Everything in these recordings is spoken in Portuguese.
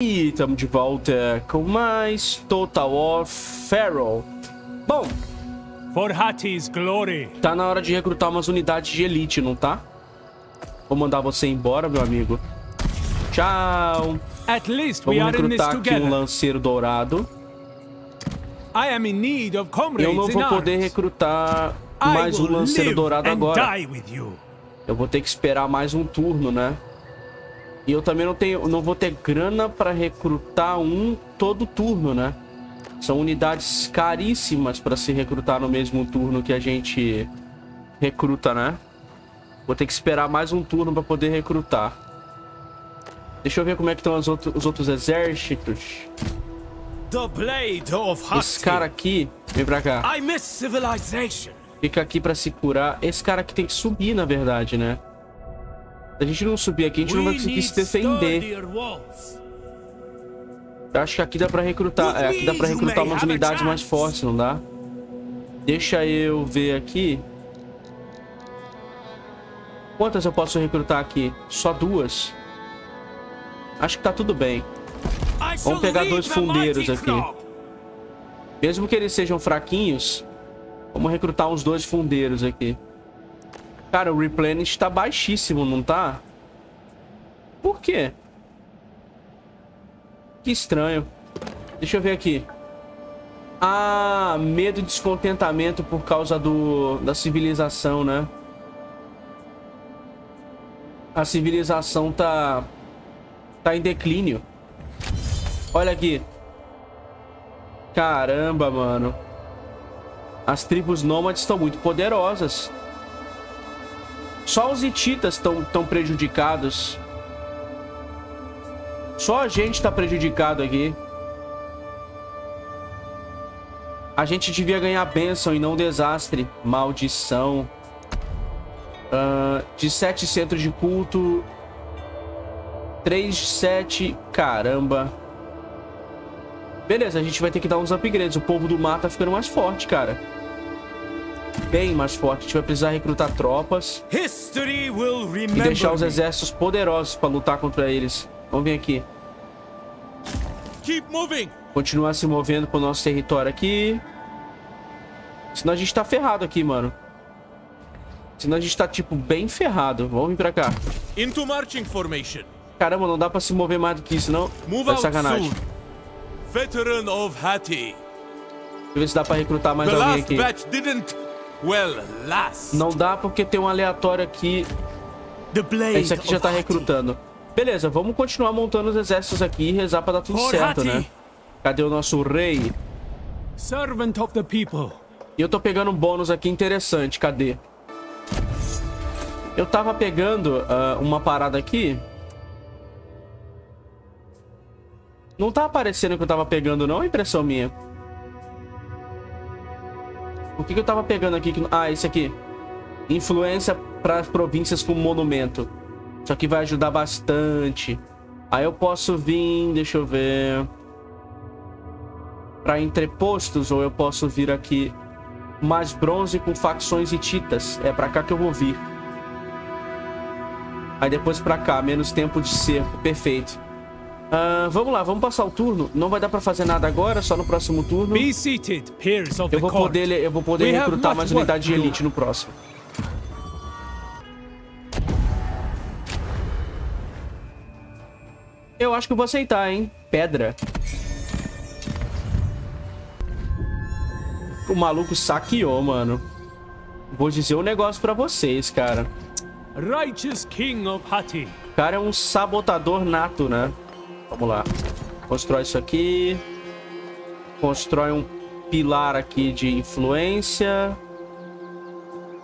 E estamos de volta com mais Total War Pharaoh. Bom, For Hati's glory. tá na hora de recrutar umas unidades de elite, não tá? Vou mandar você embora, meu amigo. Tchau. At least we Vamos recrutar aqui um together. lanceiro dourado. I am in need of comrades Eu não vou poder recrutar mais um lanceiro dourado agora. Eu vou ter que esperar mais um turno, né? E eu também não tenho, não vou ter grana para recrutar um todo turno, né? São unidades caríssimas para se recrutar no mesmo turno que a gente recruta, né? Vou ter que esperar mais um turno para poder recrutar. Deixa eu ver como é que estão os outros, os outros exércitos. Esse cara aqui, vem pra cá. Fica aqui pra se curar. Esse cara aqui tem que subir, na verdade, né? Se a gente não subir aqui, a gente não vai conseguir se defender. Eu acho que aqui dá pra recrutar. É, aqui dá pra recrutar umas unidades mais fortes, não dá? Deixa eu ver aqui. Quantas eu posso recrutar aqui? Só duas. Acho que tá tudo bem. Vamos pegar dois fundeiros aqui. Mesmo que eles sejam fraquinhos, vamos recrutar uns dois fundeiros aqui. Cara, o replenish tá baixíssimo, não tá? Por quê? Que estranho. Deixa eu ver aqui. Ah, medo e descontentamento por causa do da civilização, né? A civilização tá tá em declínio. Olha aqui. Caramba, mano. As tribos nômades estão muito poderosas. Só os hititas estão tão prejudicados. Só a gente tá prejudicado aqui. A gente devia ganhar bênção e não desastre. Maldição. Ah, de sete centros de culto. Três de sete. Caramba. Beleza, a gente vai ter que dar uns upgrades. O povo do mar tá ficando mais forte, cara. Bem mais forte. A gente vai precisar recrutar tropas e deixar os exércitos poderosos pra lutar contra eles. Vamos vir aqui. Keep moving. Continuar se movendo pro nosso território aqui. Senão a gente tá ferrado aqui, mano. Senão a gente tá, tipo, bem ferrado. Vamos vir pra cá. Into marching formation. Caramba, não dá pra se mover mais do que isso, não. Move out sacanagem. Veteran of Hati. Deixa eu ver se dá pra recrutar mais The alguém aqui. Well, last. Não dá porque tem um aleatório aqui. Esse aqui já tá recrutando. Beleza, vamos continuar montando os exércitos aqui e rezar pra dar tudo For certo, Hati. né? Cadê o nosso rei? Servant of the people. E eu tô pegando um bônus aqui interessante. Cadê? Eu tava pegando ah, uma parada aqui. Não tá aparecendo que eu tava pegando, não? Impressão minha. O que, que eu tava pegando aqui? Ah, esse aqui. Influência para províncias com monumento. Isso aqui vai ajudar bastante. Aí eu posso vir, deixa eu ver. Pra entrepostos, ou eu posso vir aqui mais bronze com facções hititas. É pra cá que eu vou vir. Aí depois pra cá, menos tempo de cerco. Perfeito. Ah, vamos lá, vamos passar o turno. Não vai dar pra fazer nada agora, só no próximo turno. Eu vou poder, eu vou poder recrutar mais unidade de elite no próximo. Eu acho que eu vou aceitar, hein? Pedra. O maluco saqueou, mano. Vou dizer um negócio pra vocês, cara. Righteous King of Hati. O cara é um sabotador nato, né? Vamos lá. Constrói isso aqui. Constrói um pilar aqui de influência.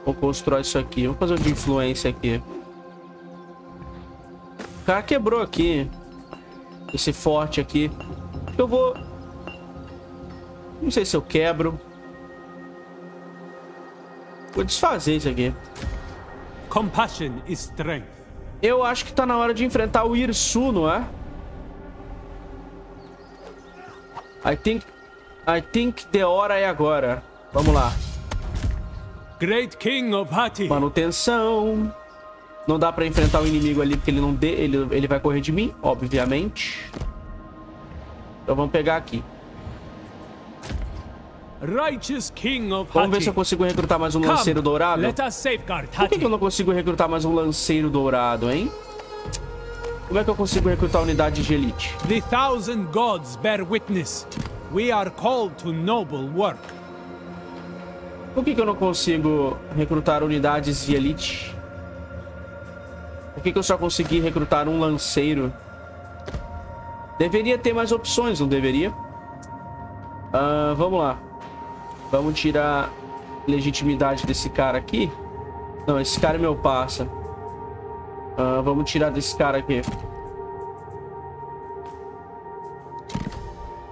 Ou constrói isso aqui. Vamos fazer um de influência aqui. O cara quebrou aqui. Esse forte aqui. Eu vou... Não sei se eu quebro. Vou desfazer isso aqui. Compassion is strength. Eu acho que tá na hora de enfrentar o Irsu, não é? I think... I think the hora é agora. Vamos lá. Great King of Hati. Manutenção. Não dá pra enfrentar o inimigo ali porque ele não dê, ele, ele vai correr de mim, obviamente. Então vamos pegar aqui. Righteous King of Vamos ver se eu consigo recrutar mais um lanceiro dourado. Por que, que eu não consigo recrutar mais um lanceiro dourado, hein? Como é que eu consigo recrutar unidades de elite? The thousand gods bear witness. We are called to noble work. Por que, que eu não consigo recrutar unidades de elite? Por que, que eu só consegui recrutar um lanceiro? Deveria ter mais opções, não deveria? Ah, vamos lá. Vamos tirar legitimidade desse cara aqui. Não, esse cara é meu passa. Ah, vamos tirar desse cara aqui.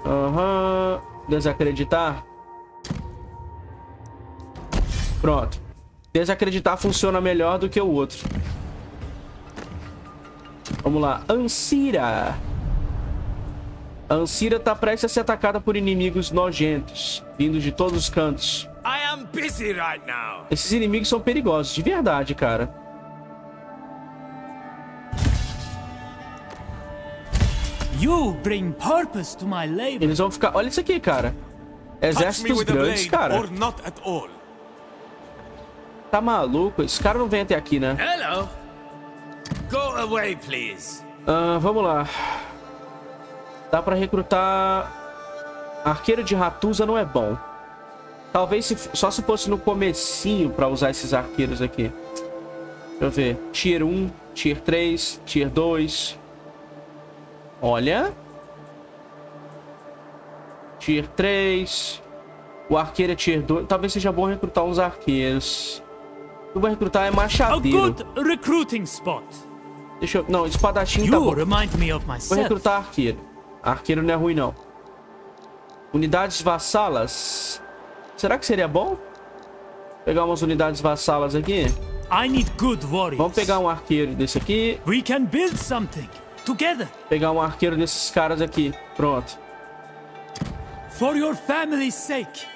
Aham. Desacreditar. Pronto. Desacreditar funciona melhor do que o outro. Vamos lá. Ansira. A Ansira tá prestes a ser atacada por inimigos nojentos, vindos de todos os cantos. I am busy right now. Esses inimigos são perigosos, de verdade, cara. Eles vão ficar... Olha isso aqui, cara. Exércitos grandes, blade cara. or not at all. Tá maluco? Esse cara não vem até aqui, né? Hello. Go away, please. Ah, vamos lá. Dá pra recrutar... Arqueiro de Ratusa não é bom. Talvez se- só se fosse no comecinho pra usar esses arqueiros aqui. Deixa eu ver. Tier 1, Tier 3, Tier 2. Olha. Tier 3. O arqueiro é Tier 2. Talvez seja bom recrutar uns arqueiros. Eu vou recrutar é A machadeiro. good recruiting spot. Deixa eu... Não, espadachim tá bom. Vou recrutar arqueiro. Arqueiro não é ruim, não. Unidades vassalas. Será que seria bom? Pegar umas unidades vassalas aqui. I need good warriors. Vamos pegar um arqueiro desse aqui. We can build something together Pegar um arqueiro desses caras aqui. Pronto. for your family's sake.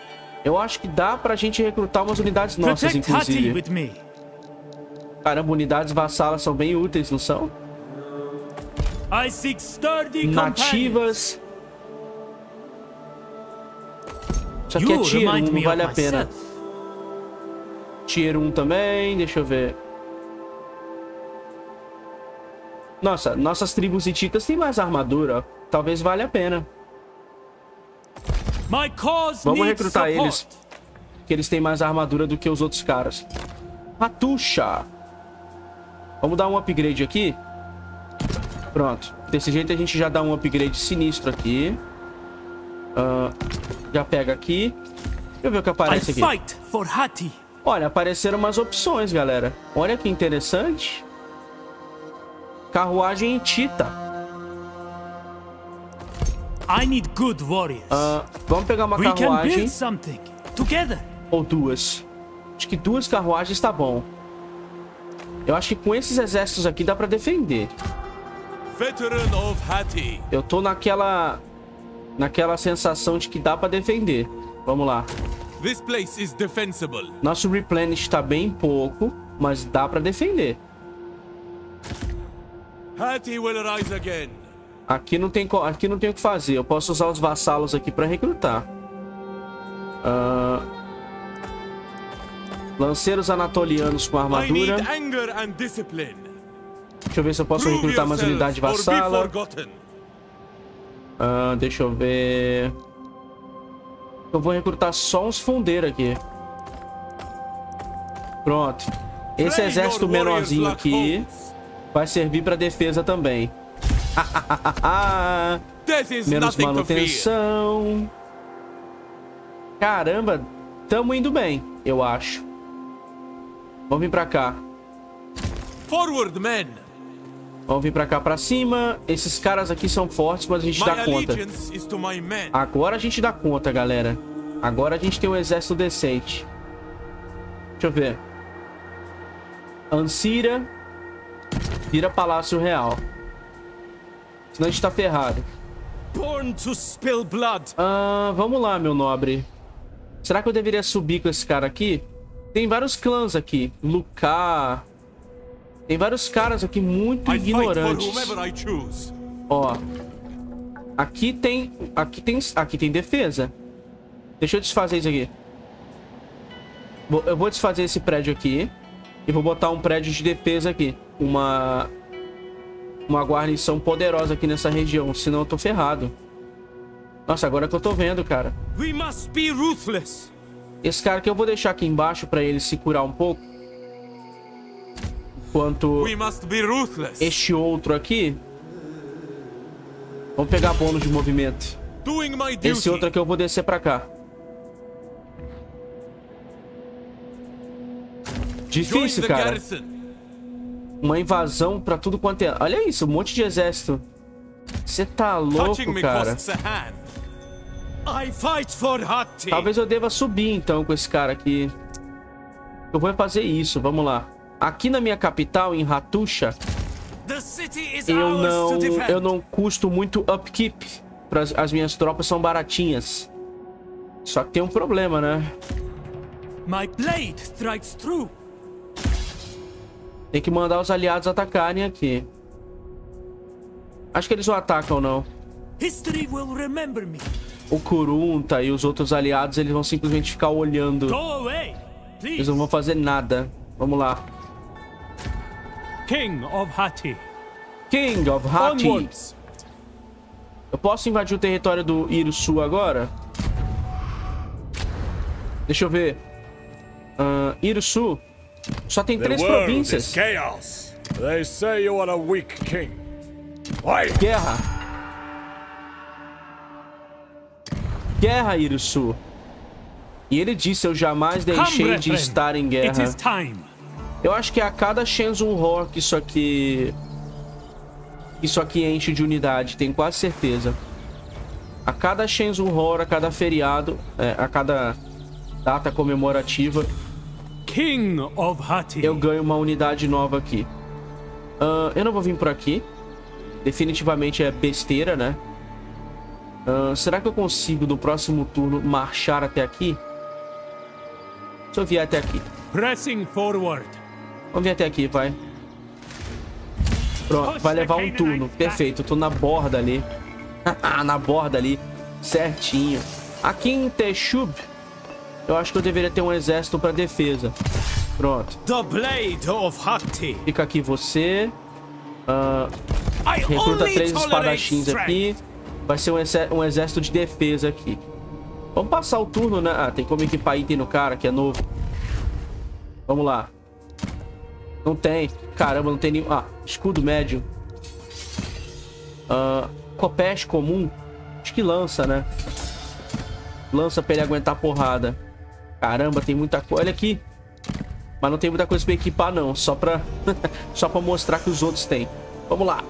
Eu acho que dá pra gente recrutar umas unidades nossas, Protect inclusive. with me. Caramba, unidades vassalas são bem úteis, não são? I seek sturdy. Nativas. Isso aqui é tier 1, remind não vale a pena. Tier 1 também, deixa eu ver. Nossa, nossas tribos hititas têm mais armadura. Talvez valha a pena. Vamos recrutar eles. Que eles têm mais armadura do que os outros caras. Ratuxa. Vamos dar um upgrade aqui. Pronto. Desse jeito a gente já dá um upgrade sinistro aqui. Ah, já pega aqui. Deixa eu ver o que aparece aqui. fight for Hati. Olha, apareceram umas opções, galera. Olha que interessante. Carruagem Tita. I need good warriors. Ah, vamos pegar uma We can carruagem build something together. ou duas. Acho que duas carruagens tá bom. Eu acho que com esses exércitos aqui dá pra defender. Veteran of Hati. Eu tô naquela... Naquela sensação de que dá pra defender. Vamos lá. This place is defensible. Nosso replenish tá bem pouco, mas dá pra defender. Aqui não tem, aqui não tem o que fazer. Eu posso usar os vassalos aqui pra recrutar. Ah, Lanceiros anatolianos com armadura. Deixa eu ver se eu posso recrutar mais unidade vassala. Ah, deixa eu ver. Eu vou recrutar só uns fundeiros aqui. Pronto. Esse exército menorzinho aqui. Vai servir pra defesa também. Menos manutenção. Caramba, tamo indo bem, eu acho. Vamos vir pra cá. Forward, men. Vamos vir pra cá pra cima. Esses caras aqui são fortes, mas a gente dá conta. Agora a gente dá conta, galera. Agora a gente tem um exército decente. Deixa eu ver. Ansira. Vira Palácio Real. Senão a gente tá ferrado. Born to spill blood. Ah, vamos lá, meu nobre. Será que eu deveria subir com esse cara aqui? Tem vários clãs aqui. Lucar. Tem vários caras aqui muito I ignorantes. Ó. Aqui tem... Aqui tem... Aqui tem defesa. Deixa eu desfazer isso aqui. Eu vou desfazer esse prédio aqui. E vou botar um prédio de defesa aqui. Uma... Uma guarnição poderosa aqui nessa região. Senão eu tô ferrado. Nossa, agora que eu tô vendo, cara. We must be ruthless. Esse cara que eu vou deixar aqui embaixo pra ele se curar um pouco. Enquanto We must be ruthless. este outro aqui... Vamos pegar bônus de movimento. Esse outro aqui eu vou descer pra cá. Difícil, cara. Uma invasão pra tudo quanto é... Olha isso, um monte de exército. Você tá louco, cara. Talvez eu deva subir, então, com esse cara aqui. Eu vou fazer isso, vamos lá. Aqui na minha capital, em Ratusha, eu não, eu não custo muito upkeep. Pras, as minhas tropas são baratinhas. Só que tem um problema, né? My blade strikes true. Tem que mandar os aliados atacarem aqui. Acho que eles não atacam, não. O Kurunta e os outros aliados, eles vão simplesmente ficar olhando. Eles não vão fazer nada. Vamos lá. King of Hatti. King of Hati. Onwards. Eu posso invadir o território do Irusu agora? Deixa eu ver. Ahn, Irusu só tem três províncias. chaos. They say you are a weak king. Why? Guerra. Guerra, Irusu. E ele disse, eu jamais deixei de estar em guerra. Eu acho que é a cada Shenzhen Hor que isso aqui... Isso aqui enche de unidade, tenho quase certeza. A cada Shenzhen Hor, a cada feriado, é, a cada data comemorativa, King of eu ganho uma unidade nova aqui. Ahn, eu não vou vir por aqui. Definitivamente é besteira, né? Ahn, será que eu consigo, no próximo turno, marchar até aqui? Se eu vier até aqui. Pressing forward. Vamos vir até aqui, vai. Pronto, vai levar um turno. Perfeito, eu tô na borda ali. na borda ali. Certinho. Aqui em Teshub, eu acho que eu deveria ter um exército pra defesa. Pronto. The blade of Hati. Fica aqui você. I recruta três espadachins aqui. Vai ser um, exé- um exército de defesa aqui. Vamos passar o turno, né? Ah, tem como equipar item no cara, que é novo. Vamos lá. Não tem. Caramba, não tem nenhum... Ah, escudo médio. Ah, copeste comum. Acho que lança, né? Lança pra ele aguentar porrada. Caramba, tem muita coisa. Olha aqui. Mas não tem muita coisa pra equipar, não. Só pra... Só pra mostrar que os outros têm. Vamos lá.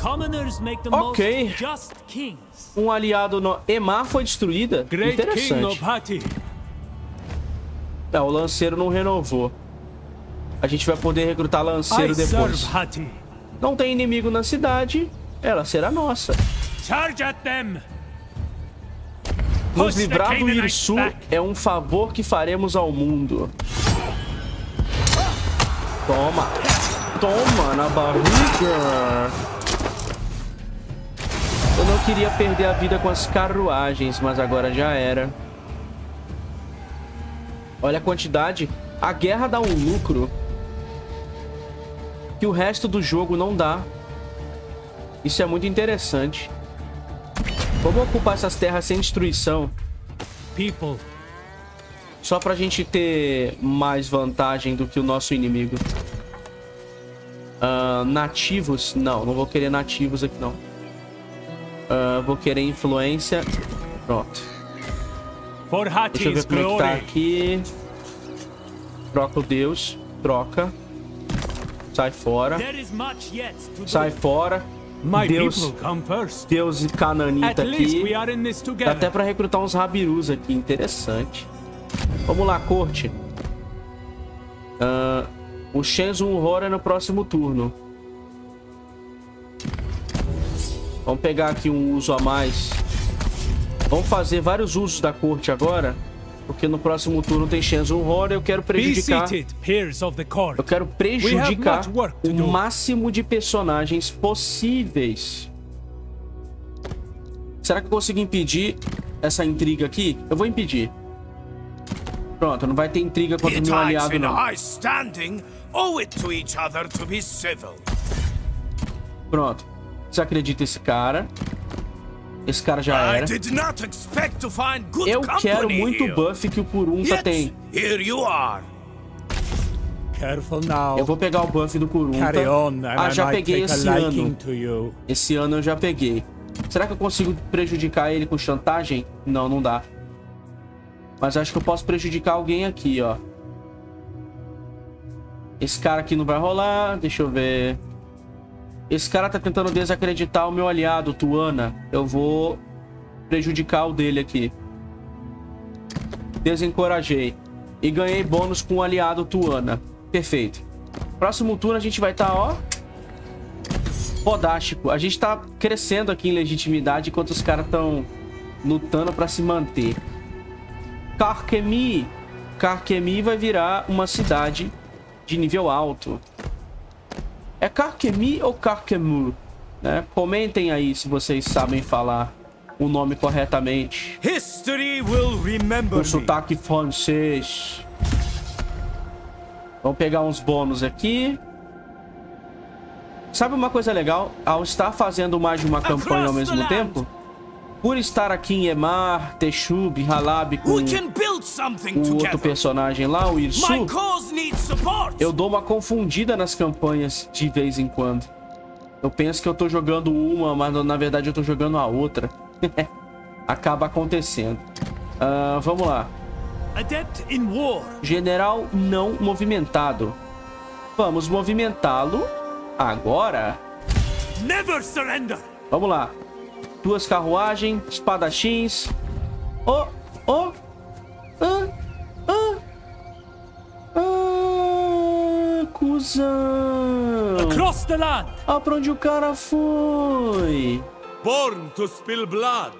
Commoners make the Ok. Um aliado no... Emar foi destruída. Great King Interessante. É, o lanceiro não renovou. A gente vai poder recrutar lanceiro I depois. serve. Não tem inimigo na cidade. Ela será nossa. Charge at them. Nos livrar do Irsu é um favor que faremos ao mundo. Toma. Toma na barriga. Eu não queria perder a vida com as carruagens, mas agora já era. Olha a quantidade. A guerra dá um lucro que o resto do jogo não dá. Isso é muito interessante. Vamos ocupar essas terras sem destruição. People. Só pra gente ter mais vantagem do que o nosso inimigo. Ah, nativos? Não, não vou querer nativos aqui não. Ah, vou querer influência. Pronto. For Deixa eu ver como é que tá aqui. Troca o Deus. Troca. Sai fora. Sai fora. Deus. Deus e Cananita aqui. Dá até pra recrutar uns Rabirus aqui. Interessante. Vamos lá, corte. Ah, o Shenzhen Horror é no próximo turno. Vamos pegar aqui um uso a mais. Vamos fazer vários usos da corte agora. Porque no próximo turno tem Shenzhen Horror. Eu quero prejudicar... Eu quero prejudicar o máximo de personagens possíveis. Será que eu consigo impedir essa intriga aqui? Eu vou impedir. Pronto, não vai ter intriga contra o meu aliado, não. Pronto. Você acredita esse cara? Esse cara já era. Eu quero muito buff que o Kurunta tem. Eu vou pegar o buff do Kurunta. Ah, já peguei esse ano. Esse ano eu já peguei. Será que eu consigo prejudicar ele com chantagem? Não, não dá. Mas acho que eu posso prejudicar alguém aqui, ó. Esse cara aqui não vai rolar. Deixa eu ver. Esse cara tá tentando desacreditar o meu aliado, Tuana. Eu vou prejudicar o dele aqui. Desencorajei. E ganhei bônus com o aliado Tuana. Perfeito. Próximo turno a gente vai estar, tá, ó... Podástico. A gente tá crescendo aqui em legitimidade enquanto os caras estão lutando pra se manter. Karkemi. Karkemi vai virar uma cidade de nível alto. É Karkemi ou Karkemu? Né? Comentem aí se vocês sabem falar o nome corretamente. History will remember sotaque francês. Vamos pegar uns bônus aqui. Sabe uma coisa legal? Ao estar fazendo mais de uma campanha ao mesmo tempo, por estar aqui em Emar, Texub, Halab com o outro personagem lá, o Irsu, eu dou uma confundida nas campanhas de vez em quando. Eu penso que eu tô jogando uma, mas na verdade eu tô jogando a outra. Acaba acontecendo. Uh, vamos lá. General não movimentado. Vamos movimentá-lo agora. Vamos lá duas carruagens, espadachins. Oh, oh, ah, ah, ah, cuzão. Across the land. Ah, pra onde o cara foi? Born to spill blood.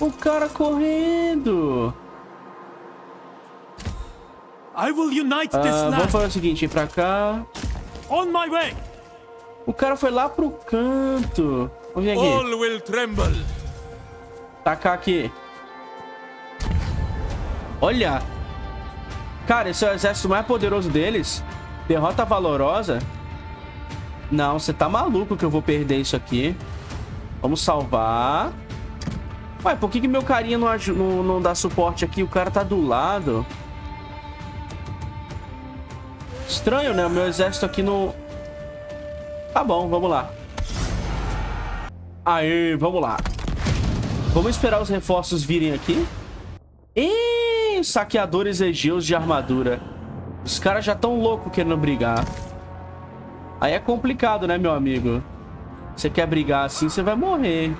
O cara correndo. I will unite this ah, land. Vamos fazer o seguinte, ir pra cá. On my way. O cara foi lá pro canto. Vamos vir aqui. All will tremble. Tacar aqui. Olha. Cara, esse é o exército mais poderoso deles. Derrota valorosa. Não, você tá maluco que eu vou perder isso aqui. Vamos salvar. Ué, por que, que meu carinha não, não, não dá suporte aqui? O cara tá do lado. Estranho, né? O meu exército aqui no... Tá bom, vamos lá. Aê, vamos lá. Vamos esperar os reforços virem aqui. E saqueadores egeus de armadura. Os caras já estão loucos querendo brigar. Aí é complicado, né, meu amigo? Você quer brigar assim, você vai morrer.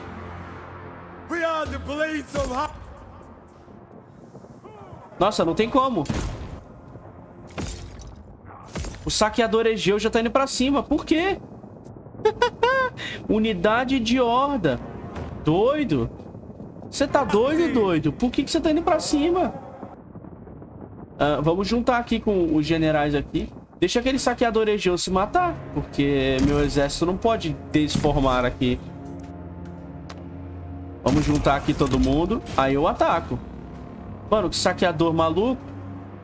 Nossa, não tem como. O saqueador egeu já tá indo pra cima. Por quê? Unidade de horda. Doido. Você tá doido, doido? Por que, que você tá indo pra cima? Uh, vamos juntar aqui com os generais aqui. Deixa aquele saqueador Egeu se matar. Porque meu exército não pode desformar aqui. Vamos juntar aqui todo mundo. Aí eu ataco. Mano, que saqueador maluco.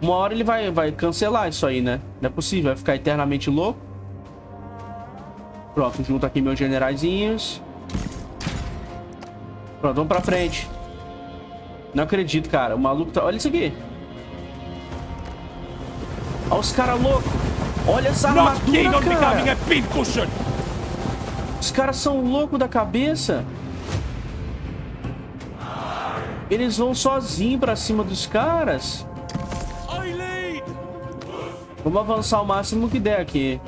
Uma hora ele vai, vai cancelar isso aí, né? Não é possível. Vai ficar eternamente louco. Pronto, junto aqui meus generaizinhos. Pronto, vamos pra frente. Não acredito, cara. O maluco tá... Olha isso aqui. Olha os caras loucos. Olha essa armadura, cara. Os caras são loucos da cabeça. Eles vão sozinhos pra cima dos caras. Vamos avançar o máximo que der aqui.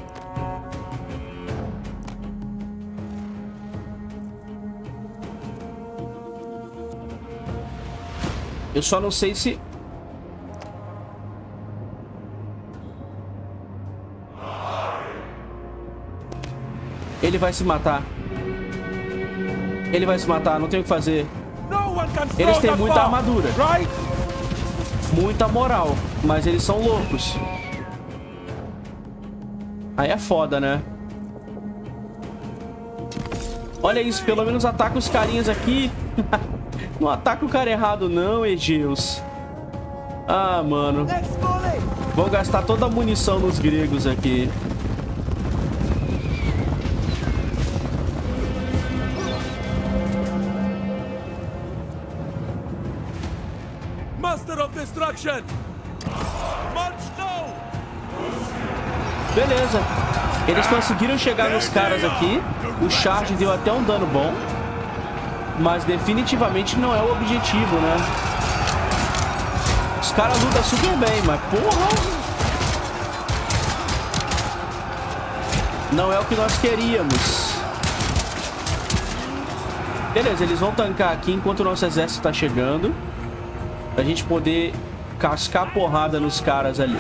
Eu só não sei se... Ele vai se matar. Ele vai se matar, não tem o que fazer. Eles têm muita armadura. Muita moral. Mas eles são loucos. Aí é foda, né? Olha isso, pelo menos ataca os carinhas aqui. não ataca o cara errado não, Egeus. Ah, mano. Vou gastar toda a munição nos gregos aqui. Master of Destruction! March now! Beleza. Eles conseguiram chegar nos caras aqui. O charge deu até um dano bom. Mas definitivamente não é o objetivo, né? Os caras lutam super bem, mas porra... Não é o que nós queríamos. Beleza, eles vão tancar aqui enquanto o nosso exército tá chegando. Pra gente poder cascar porrada nos caras ali.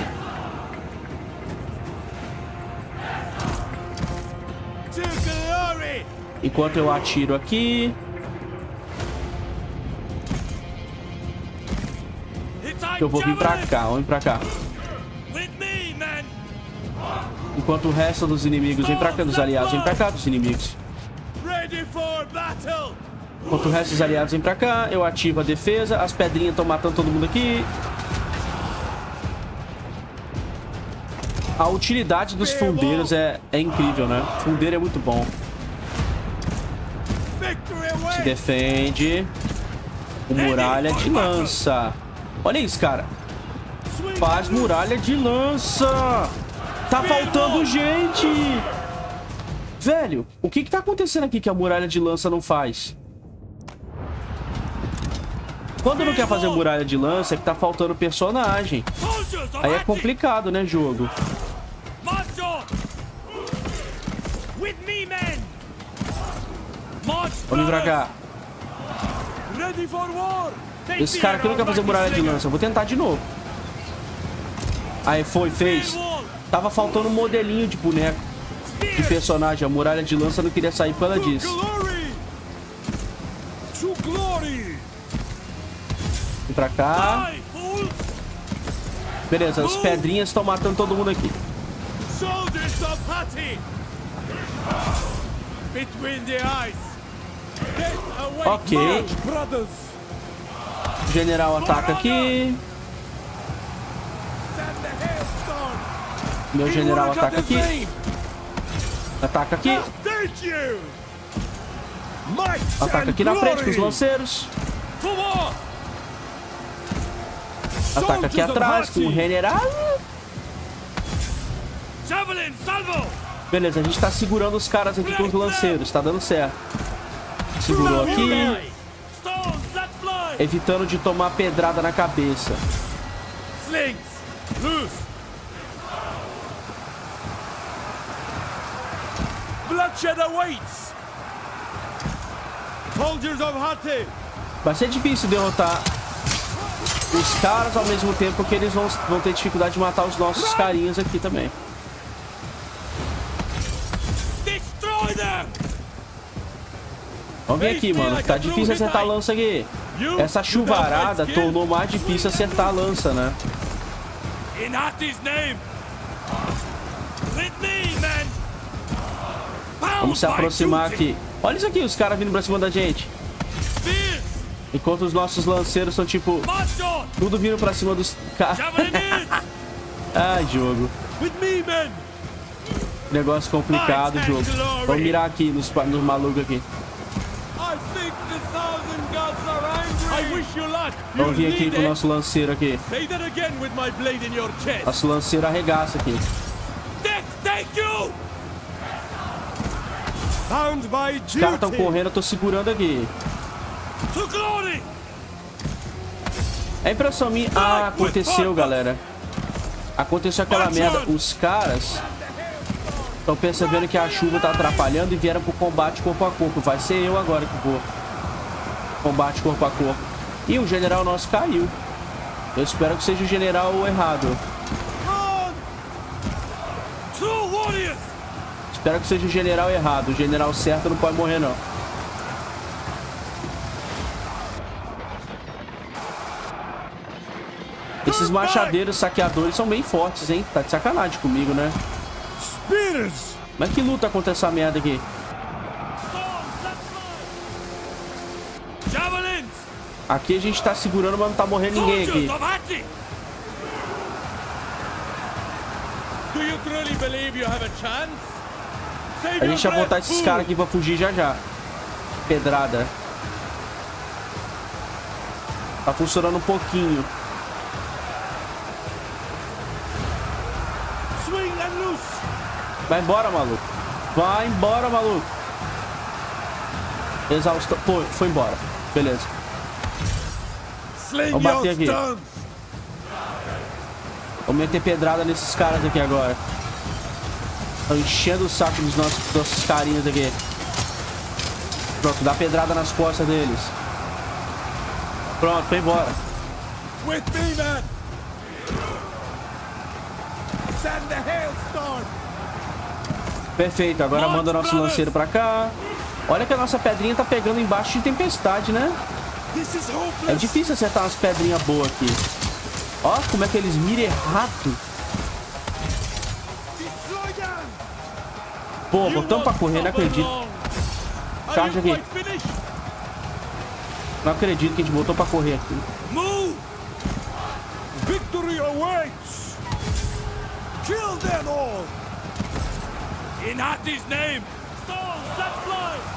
Enquanto eu atiro aqui. Eu vou vir pra cá, vamos pra cá. Enquanto o resto dos inimigos vem pra cá, dos aliados vem pra cá, dos inimigos. Enquanto o resto dos aliados vem pra cá, eu ativo a defesa. As pedrinhas estão matando todo mundo aqui. A utilidade dos fundeiros é, é incrível, né? Fundeiro é muito bom. Se defende. O muralha de lança. Olha isso, cara. Faz muralha de lança. Tá faltando gente. Velho, o que que tá acontecendo aqui que a muralha de lança não faz? Quando não quer fazer muralha de lança é que tá faltando personagem. Aí é complicado, né, jogo? Vamos pra cá. Ready for war! Esse cara aqui não quer fazer muralha de lança. Eu vou tentar de novo. Aí foi, fez. Tava faltando um modelinho de boneco de personagem. A muralha de lança não queria sair To disso. Vem pra cá. Beleza, as pedrinhas estão matando todo mundo aqui. Soldiers general ataca aqui. Meu general ataca aqui. Ataca aqui. Ataca aqui na frente com os lanceiros. Ataca aqui atrás com o general. Beleza, a gente tá segurando os caras aqui com os lanceiros. Tá dando certo. Segurou aqui. Evitando de tomar pedrada na cabeça. Slings, loose! Bloodshed awaits! Soldiers of Hati! Vai ser difícil derrotar os caras ao mesmo tempo que eles vão, vão ter dificuldade de matar os nossos carinhas aqui também. Vamos vir aqui, mano. Tá difícil acertar a lança aqui. Essa chuvarada tornou mais difícil acertar a lança, né? Vamos se aproximar aqui. Olha isso aqui, os caras vindo pra cima da gente. Enquanto os nossos lanceiros são tipo, tudo vindo pra cima dos caras. Ai, jogo. Negócio complicado, jogo. Vamos mirar aqui nos, nos malucos aqui. Vamos vir aqui com o nosso lanceiro aqui. Nosso lanceiro arregaça aqui. Death, thank you! Bound by Os caras estão correndo, eu tô segurando aqui. É impressão minha. Ah, aconteceu, galera. Aconteceu aquela merda. Os caras estão percebendo que a chuva tá atrapalhando e vieram pro combate corpo a corpo. Vai ser eu agora que vou. Combate corpo a corpo. E o general nosso caiu. Eu espero que seja o general errado. Espero que seja o general errado. O general certo não pode morrer, não. Esses machadeiros saqueadores são bem fortes, hein? Tá de sacanagem comigo, né? Mas que luta contra essa merda aqui? Aqui a gente tá segurando, mas não tá morrendo ninguém aqui. A gente vai botar esses caras aqui pra fugir já já. Pedrada. Tá funcionando um pouquinho. Vai embora, maluco. Vai embora, maluco. Exaustão. Pô, foi embora. Beleza. Your bater aqui. Vou meter pedrada nesses caras aqui agora. Tô enchendo o saco dos nossos, nossos carinhas aqui. Pronto, dá pedrada nas costas deles. Pronto, foi embora. With me, man! Send the hailstorm! Perfeito, agora manda o nosso lanceiro pra cá. Olha que a nossa pedrinha tá pegando embaixo de tempestade, né? É difícil acertar umas pedrinhas boas aqui. Ó, como é que eles miram errado. Pô, botamos pra correr, não acredito. Charge aqui. Não acredito que a gente botou pra correr aqui. Victory awaits! Kill them all! In Hati's name! Stall that fly!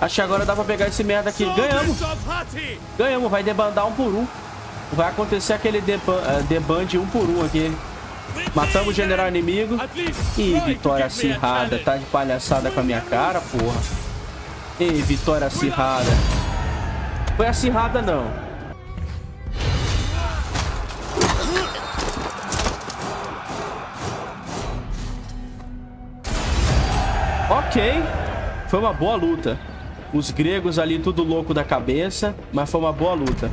Acho que agora dá pra pegar esse merda aqui. Ganhamos, ganhamos. Vai debandar um por um. Vai acontecer aquele eh, debande um por um aqui. Matamos o general inimigo. Ih, to vitória acirrada. Tá de palhaçada com a minha cara, porra. Ei, vitória acirrada. Foi acirrada, não. Ok. Foi uma boa luta. Os gregos ali tudo louco da cabeça, mas foi uma boa luta.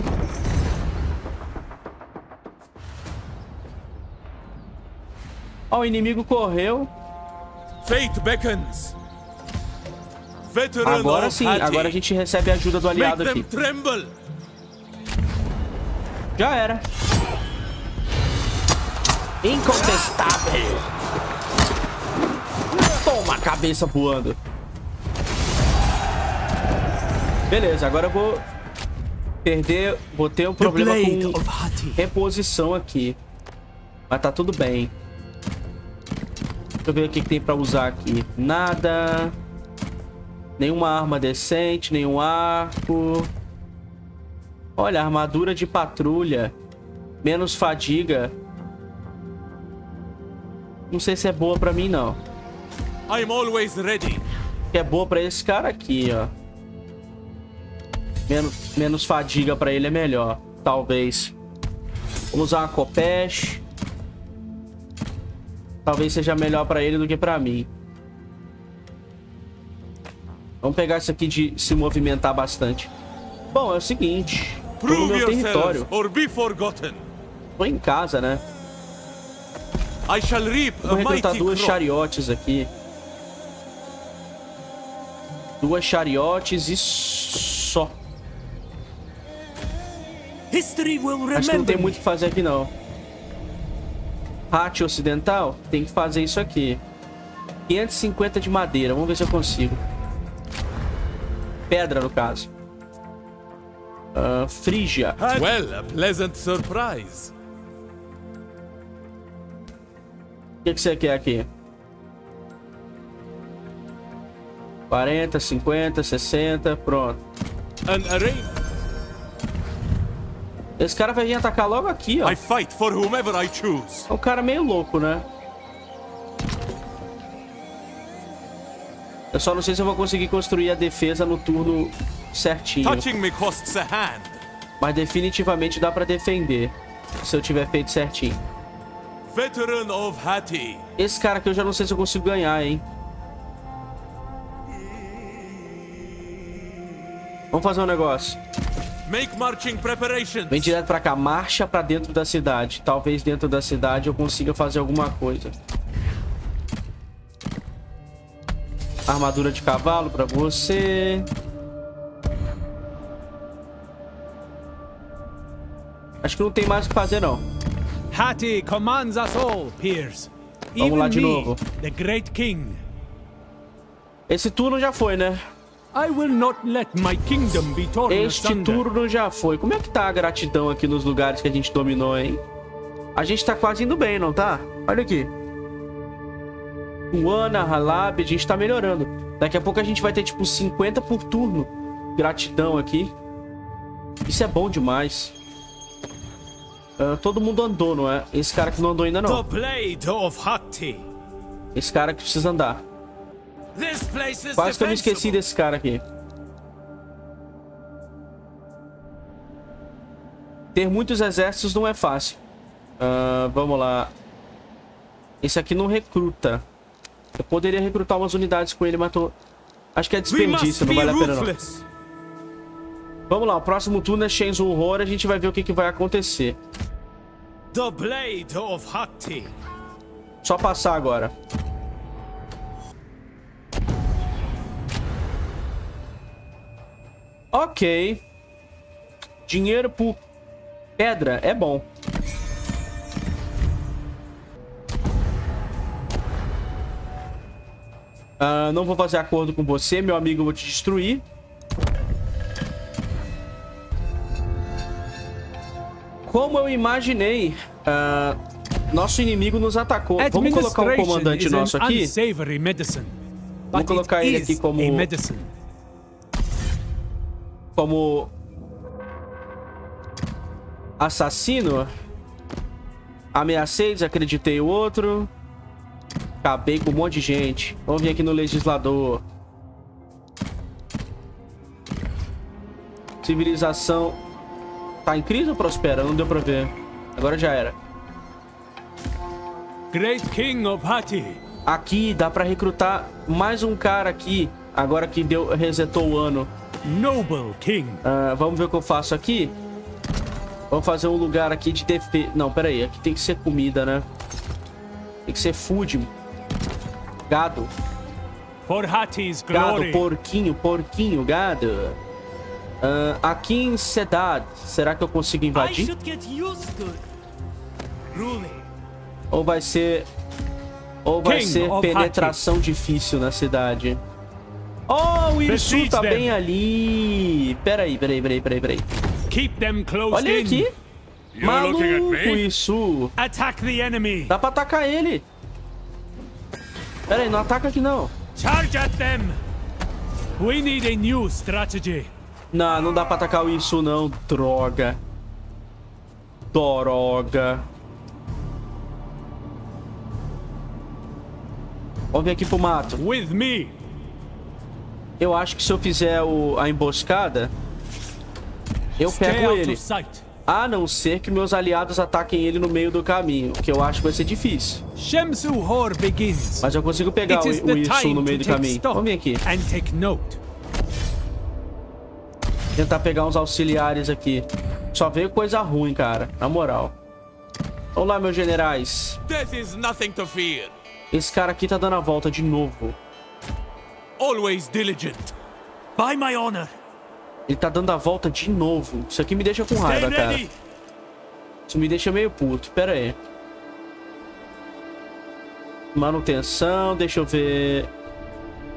Ó, o inimigo correu. Fate beckons. Agora sim, agora a gente recebe a ajuda do aliado aqui. tremble. Já era. Incontestável. Toma a cabeça voando. Beleza, agora eu vou perder, vou ter um problema com reposição aqui. Mas tá tudo bem. Deixa eu ver o que, que tem pra usar aqui. Nada. Nenhuma arma decente, nenhum arco. Olha, armadura de patrulha. Menos fadiga. Não sei se é boa pra mim, não. I'm always ready. Que é boa pra esse cara aqui, ó. Menos, menos fadiga pra ele é melhor. Talvez. Vamos usar uma Copesh. Talvez seja melhor pra ele do que pra mim. Vamos pegar isso aqui de se movimentar bastante. Bom, é o seguinte. No Prove meu território. or be forgotten. Tô em casa, né? I shall reap Vou recrutar duas chariotes aqui. Duas chariotes e só. History will Acho que não remember tem muito o que fazer aqui, não. Pátio ocidental, tem que fazer isso aqui. 550 de madeira, vamos ver se eu consigo. Pedra, no caso. Ah, Frígia. Well, a pleasant surprise. O que, que você quer aqui? 40, 50, 60, pronto. Esse cara vai vir atacar logo aqui, ó. I fight for whomever I choose. É um cara meio louco, né? Eu só não sei se eu vou conseguir construir a defesa no turno certinho. Touching me costs a hand. Mas definitivamente dá pra defender. Se eu tiver feito certinho. Veteran of Hati. Esse cara aqui eu já não sei se eu consigo ganhar, hein? Vamos fazer um negócio. Make marching preparations. Vem direto pra cá. Marcha pra dentro da cidade. Talvez dentro da cidade eu consiga fazer alguma coisa. Armadura de cavalo pra você. Acho que não tem mais o que fazer, não. Hati commands us all, peers. Vamos lá de novo. the great king. Esse turno já foi, né? I will not let my kingdom be torn Este turno já foi. Como é que tá a gratidão aqui nos lugares que a gente dominou, hein? A gente tá quase indo bem, não tá? Olha aqui. Tuana, Halab, a gente tá melhorando. Daqui a pouco a gente vai ter, tipo, 50 por turno. Gratidão aqui. Isso é bom demais. Ah, todo mundo andou, não é? Esse cara que não andou ainda The não. blade of Hati. Esse cara que precisa andar. Quase que eu me esqueci desse cara aqui. Ter muitos exércitos não é fácil. Ah, vamos lá. Esse aqui não recruta. Eu poderia recrutar umas unidades com ele, mas tô... Acho que é desperdício, não vale a pena não. Vamos lá, o próximo turno é Shenzo Horror, a gente vai ver o que, que vai acontecer. The blade of Hati. Só passar agora. Ok. Dinheiro por pedra é bom. Ah, não vou fazer acordo com você, meu amigo, eu vou te destruir. Como eu imaginei, ah, nosso inimigo nos atacou. Vamos colocar um comandante nosso aqui. Vamos colocar ele aqui como-. Como assassino. Ameacei, desacreditei o outro. Acabei com um monte de gente. Vamos vir aqui no legislador. Civilização. Tá em crise ou prospera? Não deu pra ver. Agora já era. Great king of Hati. Aqui dá pra recrutar mais um cara aqui. Agora que deu, resetou o ano. Noble king. Ah, vamos ver o que eu faço aqui. Vamos fazer um lugar aqui de defesa. Não, pera aí. Aqui tem que ser comida, né? Tem que ser food. Gado. For Hati's Gado, porquinho, porquinho, gado. Ah, aqui em Sedad, será que eu consigo invadir? Ou vai ser... Ou vai King ser penetração difícil na cidade? Oh, o Besiege tá bem ali. Peraí, peraí, peraí, peraí, peraí. Keep them closed Olha in. aqui. Maluco? Irisu. Attack the enemy. Dá pra atacar ele. Pera aí, não ataca aqui não. Charge at them. We need a new strategy. Não, não dá pra atacar o isso não. Droga. Droga. Vamos vir aqui pro mato. With me. Eu acho que se eu fizer o- a emboscada, eu pego ele. A não ser que meus aliados ataquem ele no meio do caminho, que eu acho que vai ser difícil. Mas eu consigo pegar o, o no meio do caminho. Vamos vir aqui. Tentar pegar uns auxiliares aqui. Só veio coisa ruim, cara. Na moral. Vamos lá, meus generais. Esse cara aqui tá dando a volta de novo. Always diligent. By my honor. Ele tá dando a volta de novo. Isso aqui me deixa com raiva, cara. Isso me deixa meio puto. Pera aí. Manutenção, deixa eu ver.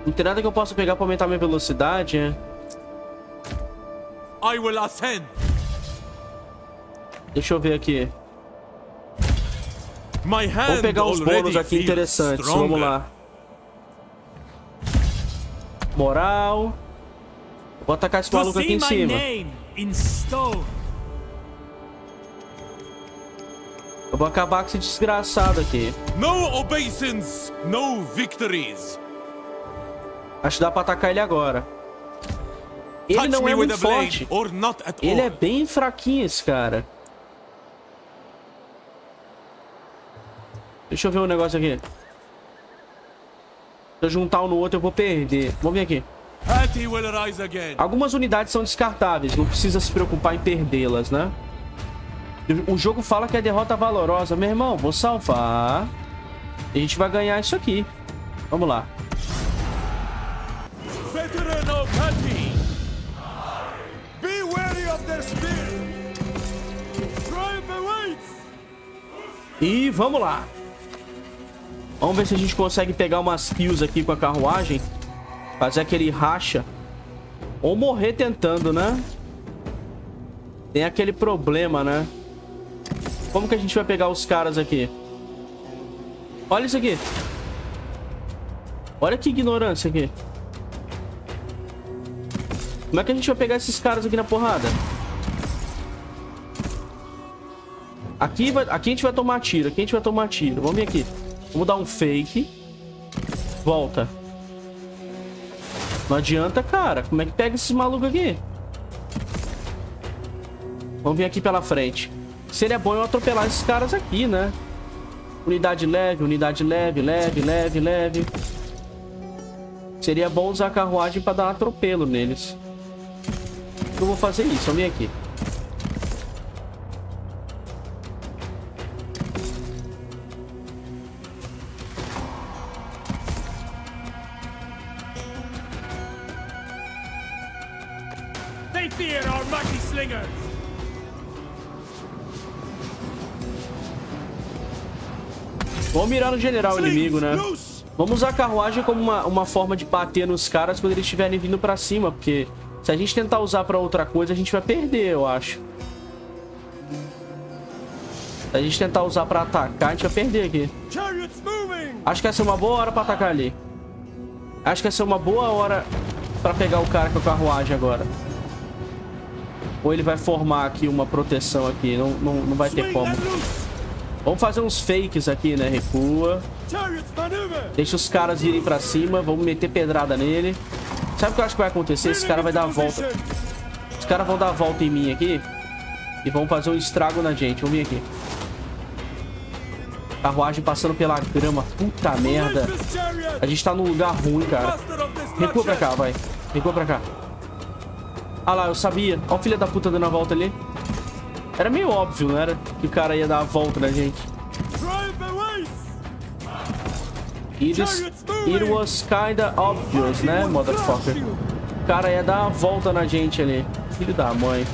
Não tem nada que eu possa pegar pra aumentar minha velocidade, é? I will ascend. Deixa eu ver aqui. My hand Vamos pegar uns bônus aqui interessantes. Vamos lá. Moral. Vou atacar esse maluco aqui em cima. Eu vou acabar com esse desgraçado aqui. No obeisance, no victories. Acho que dá pra atacar ele agora. Ele Touch não é with muito a blade forte. or not at Ele all. é bem fraquinho, esse cara. Deixa eu ver um negócio aqui. Se eu juntar um no outro, eu vou perder. Vamos ver aqui. Algumas unidades são descartáveis, não precisa se preocupar em perdê-las, né? O jogo fala que é derrota valorosa. Meu irmão, vou salvar. E a gente vai ganhar isso aqui. Vamos lá. Veteran of Hati. Be wary of their spear. Triumph awaits. E vamos lá. Vamos ver se a gente consegue pegar umas kills aqui com a carruagem. Fazer aquele racha. Ou morrer tentando, né? Tem aquele problema, né? Como que a gente vai pegar os caras aqui? Olha isso aqui. Olha que ignorância aqui. Como é que a gente vai pegar esses caras aqui na porrada? Aqui, vai, aqui a gente vai tomar tiro. Aqui a gente vai tomar tiro. Vamos vir aqui. Vamos dar um fake. Volta. Não adianta, cara. Como é que pega esses malucos aqui? Vamos vir aqui pela frente. Seria bom eu atropelar esses caras aqui, né? Unidade leve, unidade leve, leve, leve, leve. Seria bom usar a carruagem para dar um atropelo neles. Eu vou fazer isso, vamos vir aqui. Slingers! Vamos mirar no general inimigo, né? Vamos usar a carruagem como uma, uma forma de bater nos caras quando eles estiverem vindo pra cima, porque se a gente tentar usar pra outra coisa, a gente vai perder, eu acho. Se a gente tentar usar pra atacar, a gente vai perder aqui. Acho que essa é uma boa hora pra atacar ali. Acho que essa é uma boa hora pra pegar o cara com a carruagem agora. Ou ele vai formar aqui uma proteção aqui. Não, não, não vai ter como. Vamos fazer uns fakes aqui, né? Recua. Deixa os caras irem pra cima. Vamos meter pedrada nele. Sabe o que eu acho que vai acontecer? Esse cara vai dar a volta. Os caras vão dar a volta em mim aqui. E vão fazer um estrago na gente. Vamos vir aqui. Carruagem passando pela grama. Puta merda. A gente tá num lugar ruim, cara. Recua pra cá, vai. Recua pra cá. Ah lá, eu sabia. Olha o filho da puta dando a volta ali. Era meio óbvio, não era? Que o cara ia dar a volta na gente. It, is, it was kinda obvious, né, motherfucker? O cara ia dar a volta na gente ali. Filho da mãe.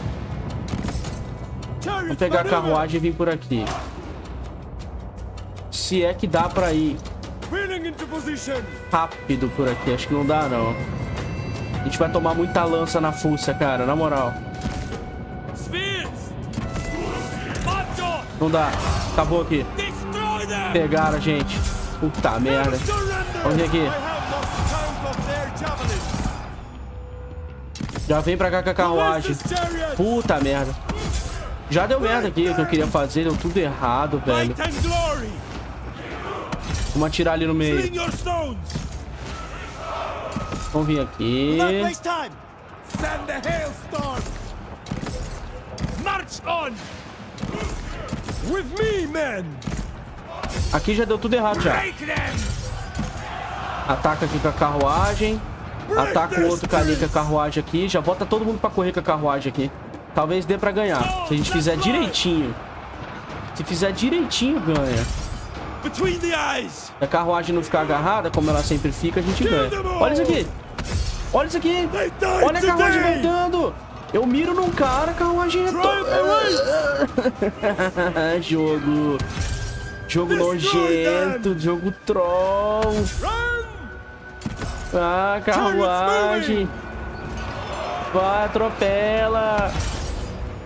Vamos pegar a carruagem e vir por aqui. Se é que dá pra ir rápido por aqui. Acho que não dá, não. Gente vai tomar muita lança na fuça, cara. Na moral. Não dá. Acabou aqui. Pegaram a gente. Puta merda. Vamos vir aqui. Já vem pra cá com a carruagem. Puta merda. Já deu merda aqui que eu queria fazer. Deu tudo errado, velho. Vamos atirar ali no meio. Vamos vir aqui. time! Send the hailstorm! March on! With me, men! Aqui já deu tudo errado já. Ataca aqui com a carruagem. Ataca o outro cara ali com a carruagem aqui. Já bota todo mundo pra correr com a carruagem aqui. Talvez dê pra ganhar. Se a gente fizer direitinho. Se fizer direitinho, ganha. Se a carruagem não ficar agarrada, como ela sempre fica, a gente ganha. Olha isso aqui. Olha isso aqui. Olha a carruagem voltando. Eu miro num cara, a carruagem Drive away! Jogo. Jogo nojento. Jogo troll. Ah, carruagem. Vai, atropela.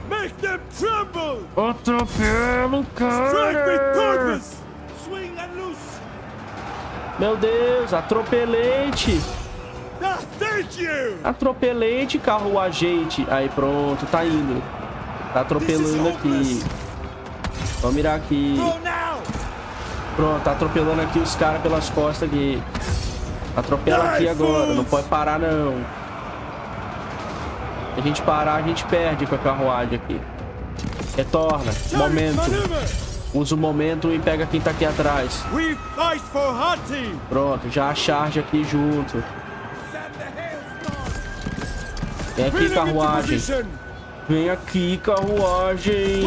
Make them tremble! Atropela o Strike with cara. purpose! Meu Deus, atropelete. Thank you! Atropelete, carruagente. Aí, pronto, tá indo. Tá atropelando aqui. Vamos mirar aqui. Pronto, tá atropelando aqui os caras pelas costas aqui. Atropela aqui agora, não pode parar não. Se a gente parar, a gente perde com a carruagem aqui. Retorna, momento. Usa o momento e pega quem tá aqui atrás. We fight for Hati! Pronto, já a charge aqui junto. Vem aqui, carruagem. Vem aqui, carruagem.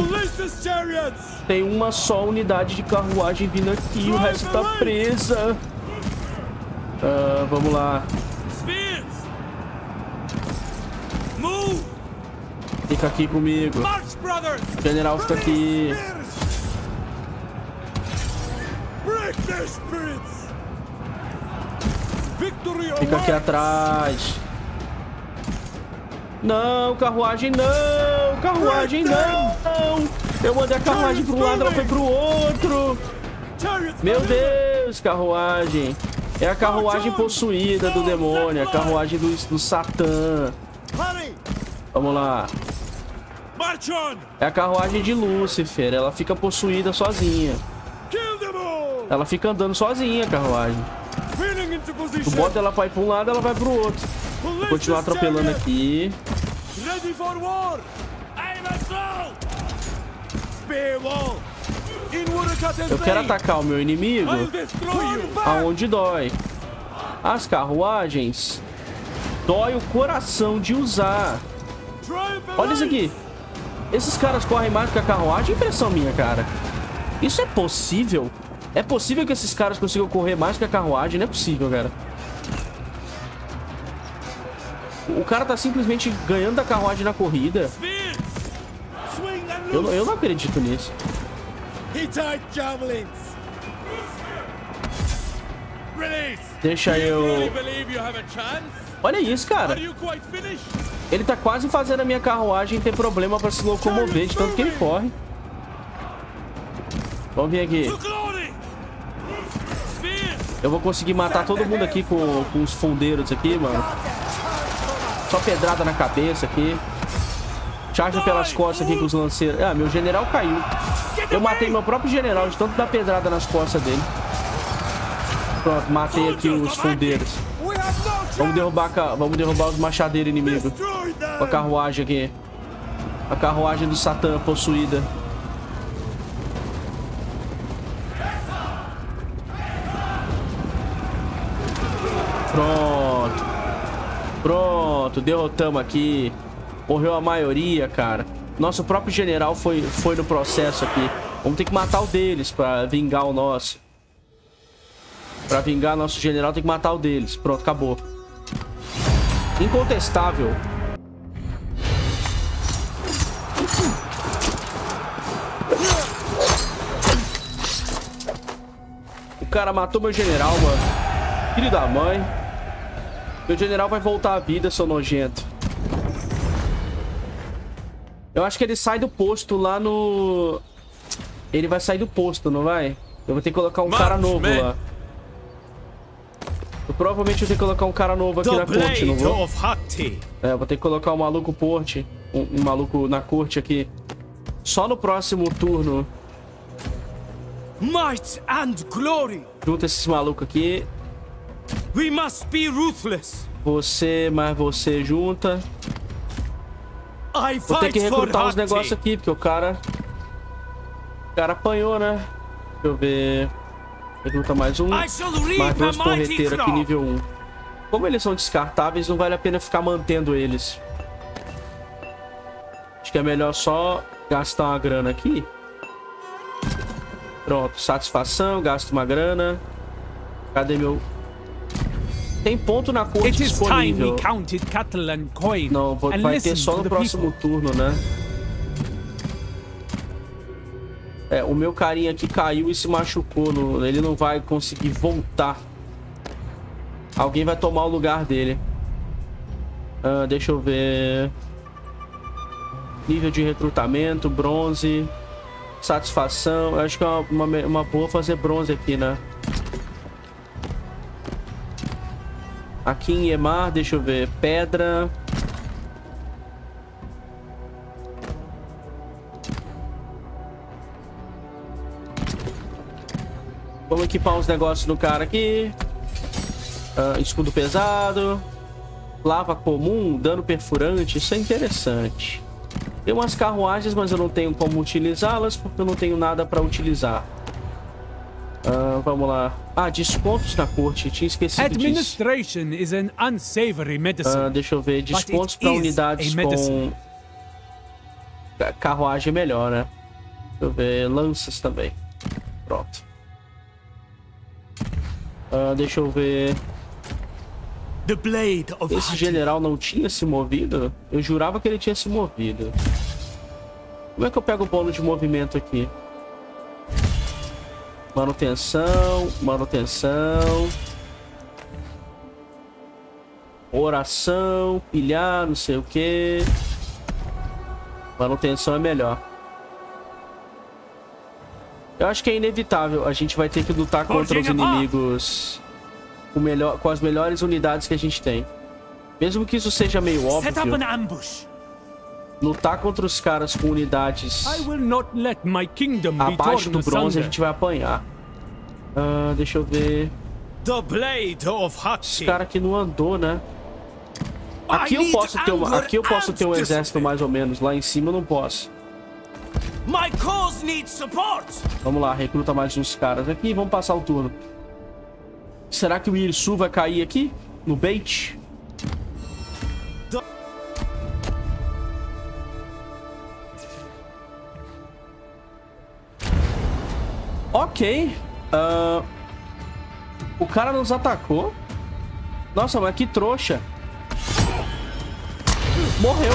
Tem uma só unidade de carruagem vindo aqui, o resto tá presa. Ah, vamos lá. Fica aqui comigo. General fica aqui. Fica aqui atrás. Não, carruagem não! Carruagem não! Eu mandei a carruagem para um lado, ela foi pro outro. Chariots Meu. Deus, carruagem. É a carruagem possuída do demônio, a carruagem do, do Satã. Vamos lá. É a carruagem de Lúcifer, ela fica possuída sozinha. Ela fica andando sozinha, a carruagem. Tu bota ela ir pra um lado, ela vai pro outro. Vou continuar atropelando aqui. Ready for war! Spear wall! Eu quero atacar o meu inimigo aonde dói. As carruagens dói o coração de usar. Olha isso aqui. Esses caras correm mais que a carruagem? Impressão minha, cara. Isso é possível? É possível que esses caras consigam correr mais que a carruagem? Não é possível, cara. O cara tá simplesmente ganhando da carruagem na corrida. Eu, eu não acredito nisso. Deixa eu... a? Olha isso, cara. Ele tá quase fazendo a minha carruagem ter problema pra se locomover, de tanto que ele corre. Vamos vir aqui. Eu vou conseguir matar todo mundo aqui com, com os fundeiros aqui, mano. Só pedrada na cabeça aqui. Charge pelas costas aqui com os lanceiros. Ah, meu general caiu. Eu matei meu próprio general de tanto dar pedrada nas costas dele. Pronto, matei aqui os fundeiros. Vamos derrubar, vamos derrubar os machadeiros inimigos. Com a carruagem aqui. A carruagem do Satã possuída. Pronto. Pronto, derrotamos aqui. Morreu a maioria, cara. Nosso próprio general foi, foi no processo aqui. Vamos ter que matar o deles pra vingar o nosso. Pra vingar nosso general tem que matar o deles. Pronto, acabou. Incontestável. O cara matou meu general, mano. Filho da mãe. Meu general vai voltar à vida, seu nojento. Eu acho que ele sai do posto lá no... Ele vai sair do posto, não vai? Eu vou ter que colocar um cara novo man. lá. Eu provavelmente vou ter que colocar um cara novo aqui The na corte, não vou? É, eu vou ter que colocar um maluco porte. Um, um maluco na corte aqui. Só no próximo turno. Might and glory. Junta esses malucos aqui. We must be ruthless. Você mais você junta. I Vou ter que recrutar uns negócios aqui, porque o cara... O cara apanhou, né? Deixa eu ver... Recruta mais um. Mais dois porreteiros aqui, nível 1. Como eles são descartáveis, não vale a pena ficar mantendo eles. Acho que é melhor só gastar uma grana aqui. Pronto, satisfação, gasto uma grana. Cadê meu... Tem ponto na corte It disponível. Não, vai ter só no próximo people. turno, né? É, o meu carinha aqui caiu e se machucou. no- ele não vai conseguir voltar. Alguém vai tomar o lugar dele. Ah, deixa eu ver. Nível de recrutamento, bronze. Satisfação. Eu acho que é uma, uma, uma boa fazer bronze aqui, né? Aqui em Emar, deixa eu ver. Pedra. Vamos equipar uns negócios no cara aqui. Ah, escudo pesado. Lava comum, dano perfurante. Isso é interessante. Tem umas carruagens, mas eu não tenho como utilizá-las porque eu não tenho nada para utilizar. Ah, vamos lá. Ah, descontos na corte. Tinha esquecido disso. Administration is an unsavory medicine. Ah, deixa eu ver. Descontos para unidades com carruagem melhor, né? Deixa eu ver. Lanças também. Pronto. Ah, deixa eu ver. The blade of Esse general não tinha se movido? Eu jurava que ele tinha se movido. Como é que eu pego o bônus de movimento aqui? Manutenção, manutenção. Oração, pilhar, não sei o que. Manutenção é melhor. Eu acho que é inevitável. A gente vai ter que lutar contra os inimigos com, melhor, com as melhores unidades que a gente tem. Mesmo que isso seja meio óbvio. Lutar contra os caras com unidades abaixo do bronze, a gente vai apanhar. Uh, deixa eu ver. Esse cara aqui não andou, né? Aqui eu posso ter uma, aqui eu posso ter um exército mais ou menos. Lá em cima eu não posso. Vamos lá, recruta mais uns caras aqui. Vamos passar o turno. Será que o Irsu vai cair aqui? No bait? Ok. Uh, o cara nos atacou. Nossa, mas que trouxa. Morreu.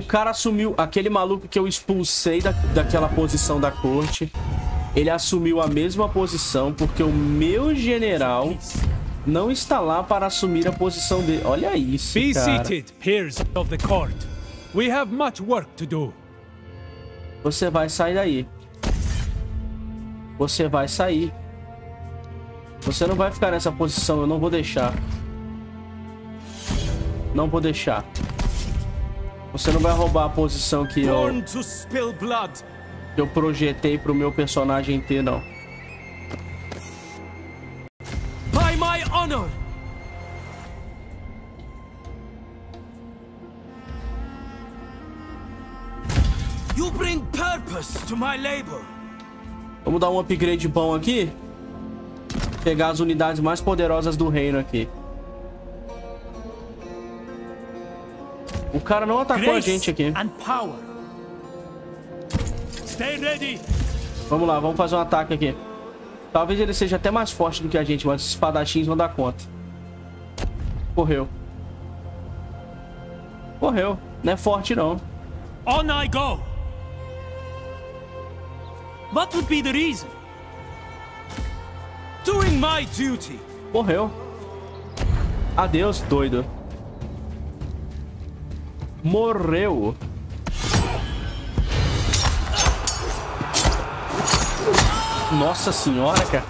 O cara assumiu aquele maluco que eu expulsei da, daquela posição da corte. Ele assumiu a mesma posição porque o meu general não está lá para assumir a posição dele. Olha isso, Be cara. seated, peers of the court. We have much work to do. Você vai sair daí. Você vai sair. Você não vai ficar nessa posição, eu não vou deixar. Não vou deixar. Você não vai roubar a posição que eu... Que eu projetei pro meu personagem ter, não. By my honor! You bring purpose to my labor. Vamos dar um upgrade bom aqui. Pegar as unidades mais poderosas do reino aqui. O cara não atacou a gente aqui. Vamos lá, vamos fazer um ataque aqui. Talvez ele seja até mais forte do que a gente, mas os espadachins vão dar conta. Correu. Correu. Não é forte, não. On I go. What would be the reason? Doing my duty. Morreu. Adeus, doido morreu. Nossa senhora, cara.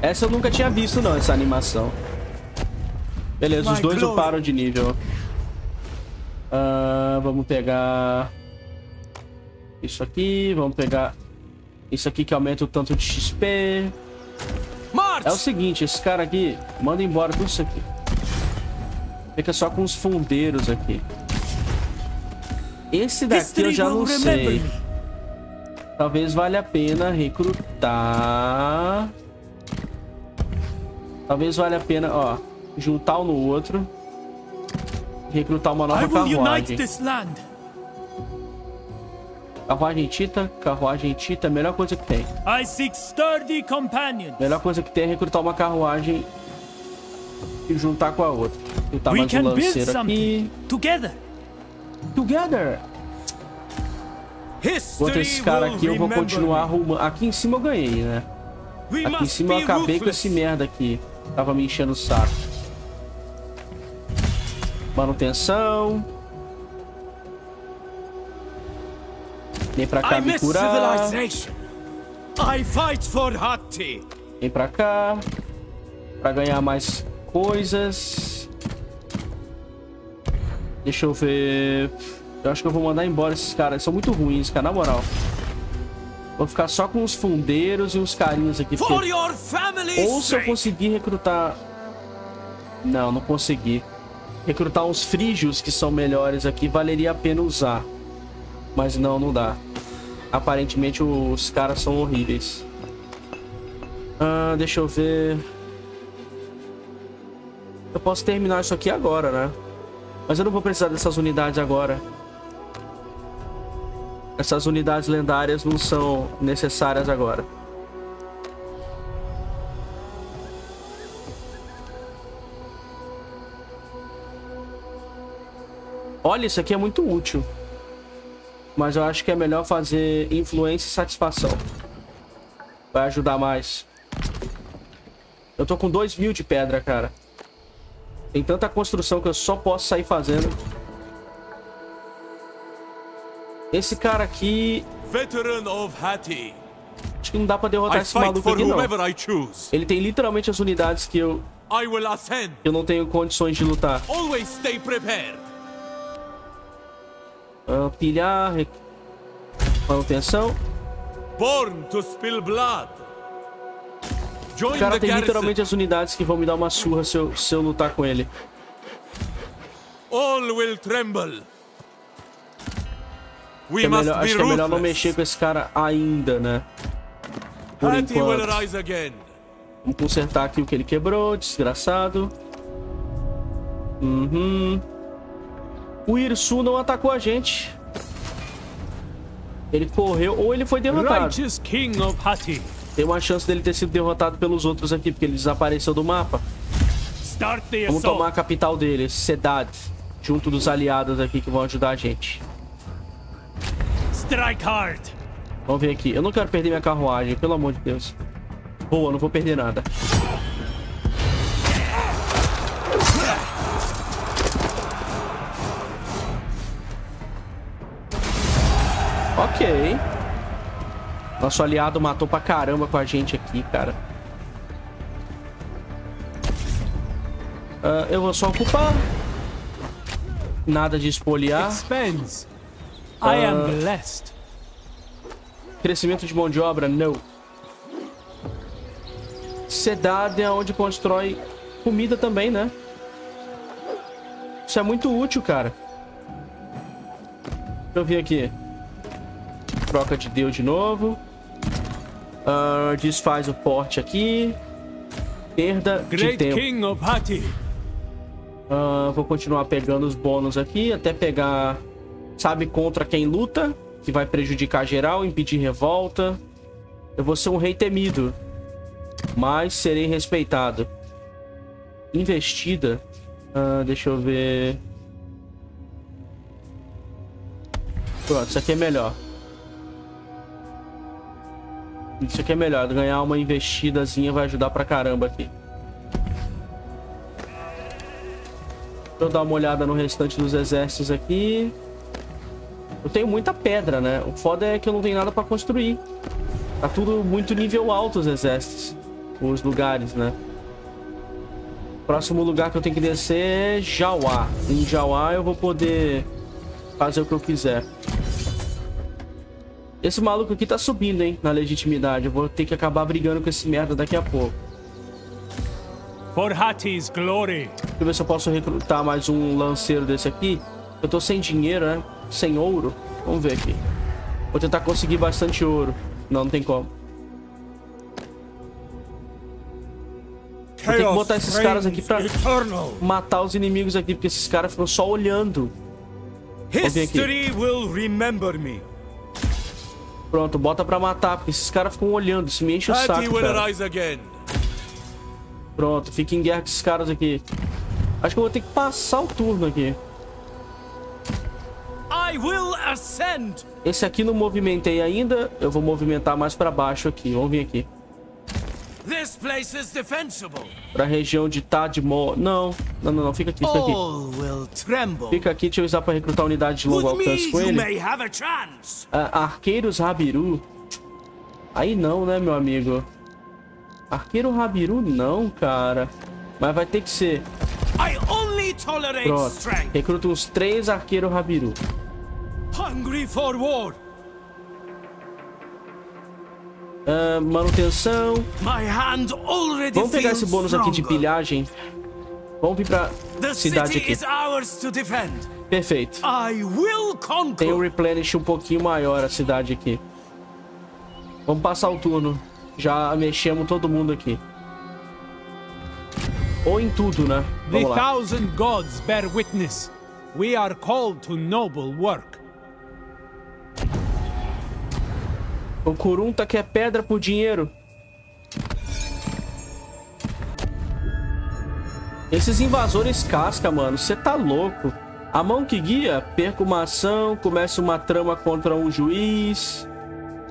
Essa eu nunca tinha visto, não, essa animação. Beleza, os dois uparam de nível. Uh, vamos pegar... Isso aqui, vamos pegar... Isso aqui que aumenta o tanto de XP. É o seguinte, esse cara aqui, manda embora tudo isso aqui. Fica só com os fundeiros aqui. Esse daqui eu já não sei. Talvez valha a pena recrutar. Talvez valha a pena, ó, juntar um no outro. Recrutar uma nova carruagem. Carruagem Tita, carruagem Tita, melhor coisa que tem. I seek sturdy companions. Melhor coisa que tem é recrutar uma carruagem e juntar com a outra. Juntar We mais um lanceiro aqui. Together. Together. Enquanto esse cara aqui, eu vou continuar arrumando. Aqui em cima eu ganhei, né? Aqui em cima eu acabei com esse merda aqui. Tava me enchendo o saco. Manutenção. Vem pra cá me curar. Vem pra cá. Pra ganhar mais coisas. Deixa eu ver... Eu acho que eu vou mandar embora esses caras. Eles são muito ruins, cara, na moral. Vou ficar só com os fundeiros e os carinhos aqui. Porque... Ou se eu conseguir recrutar... Não, não consegui. Recrutar uns frígios que são melhores aqui, valeria a pena usar. Mas não, não dá. Aparentemente os caras são horríveis. Ah, deixa eu ver. Eu posso terminar isso aqui agora, né? Mas eu não vou precisar dessas unidades agora. Essas unidades lendárias não são necessárias agora. Olha, isso aqui é muito útil. Mas eu acho que é melhor fazer influência e satisfação. Vai ajudar mais. Eu tô com 2 mil de pedra, cara. Tem tanta construção que eu só posso sair fazendo. Esse cara aqui... Veteran of Hati. Acho que não dá pra derrotar esse maluco aqui, não. Ele tem literalmente as unidades que eu, eu não tenho condições de lutar. Always stay prepared. Ah, pilhar... Manutenção. Born to spill blood. O Join cara tem literalmente as unidades que vão me dar uma surra se eu, se eu lutar com ele. All will tremble. We É melhor, acho que é melhor não mexer com esse cara ainda, né? Por enquanto. Vamos consertar aqui o que ele quebrou, desgraçado. Uhum. O Irsu não atacou a gente. Ele correu ou ele foi derrotado. Tem uma chance dele ter sido derrotado pelos outros aqui, porque ele desapareceu do mapa. Vamos tomar a capital dele, Sedad, junto dos aliados aqui que vão ajudar a gente. Strike hard. Vamos ver aqui. Eu não quero perder minha carruagem, pelo amor de Deus. Boa, não vou perder nada. Ok. Nosso aliado matou pra caramba com a gente aqui, cara. Ah, eu vou só ocupar. Nada de espoliar. Expense. I am Uh, blessed. Crescimento de mão de obra, não. Cidade é onde constrói comida também, né? Isso é muito útil, cara. Deixa eu ver aqui. Troca de Deus de novo. Ah, desfaz o porte aqui. Perda de Great tempo. King of Hati, Ah, vou continuar pegando os bônus aqui até pegar, sabe, contra quem luta, que vai prejudicar geral, impedir revolta. Eu vou ser um rei temido, mas serei respeitado. Investida. Ah, deixa eu ver. Pronto, isso aqui é melhor. Isso aqui é melhor. Ganhar uma investidazinha vai ajudar pra caramba aqui. Deixa eu dar uma olhada no restante dos exércitos aqui. Eu tenho muita pedra, né? O foda é que eu não tenho nada pra construir. Tá tudo muito nível alto os exércitos. Os lugares, né? Próximo lugar que eu tenho que descer é Jauá. Em Jauá eu vou poder fazer o que eu quiser. Esse maluco aqui tá subindo, hein? Na legitimidade. Eu vou ter que acabar brigando com esse merda daqui a pouco. for Hati's glory. Deixa eu ver se eu posso recrutar mais um lanceiro desse aqui. Eu tô sem dinheiro, né? Sem ouro. Vamos ver aqui. Vou tentar conseguir bastante ouro. Não, não tem como. Vou ter que botar esses caras aqui pra matar os inimigos aqui, porque esses caras ficam só olhando. Vamos ver aqui. History will remember me. Pronto, bota pra matar, porque esses caras ficam olhando. Isso me enche o saco, cara. Pronto, fica em guerra com esses caras aqui. Acho que eu vou ter que passar o turno aqui. Esse aqui não movimentei ainda. Eu vou movimentar mais pra baixo aqui. Vamos vir aqui. This place is defensible. Pra região de Tadmor. Não, não, não, não. Fica aqui, fica aqui. Fica aqui, deixa eu usar pra recrutar unidade de longo alcance com ele. Ah, Arqueiros Rabiru. Aí não, né, meu amigo? Arqueiro Rabiru não, cara. Mas vai ter que ser. I only tolerate Pronto. Recruta uns três arqueiros Rabiru. Hungry for war. Ah, manutenção. Vamos pegar esse bônus aqui de pilhagem. Vamos vir pra The cidade aqui. Perfeito. Tem um replenish um pouquinho maior a cidade aqui. Vamos passar o turno. Já mexemos todo mundo aqui. Ou em tudo, né? The Vamos lá. thousand gods bear witness. We are called to noble work. O Kurunta quer pedra por dinheiro. Esses invasores casca, mano. Você tá louco. A mão que guia, perca uma ação, começa uma trama contra um juiz.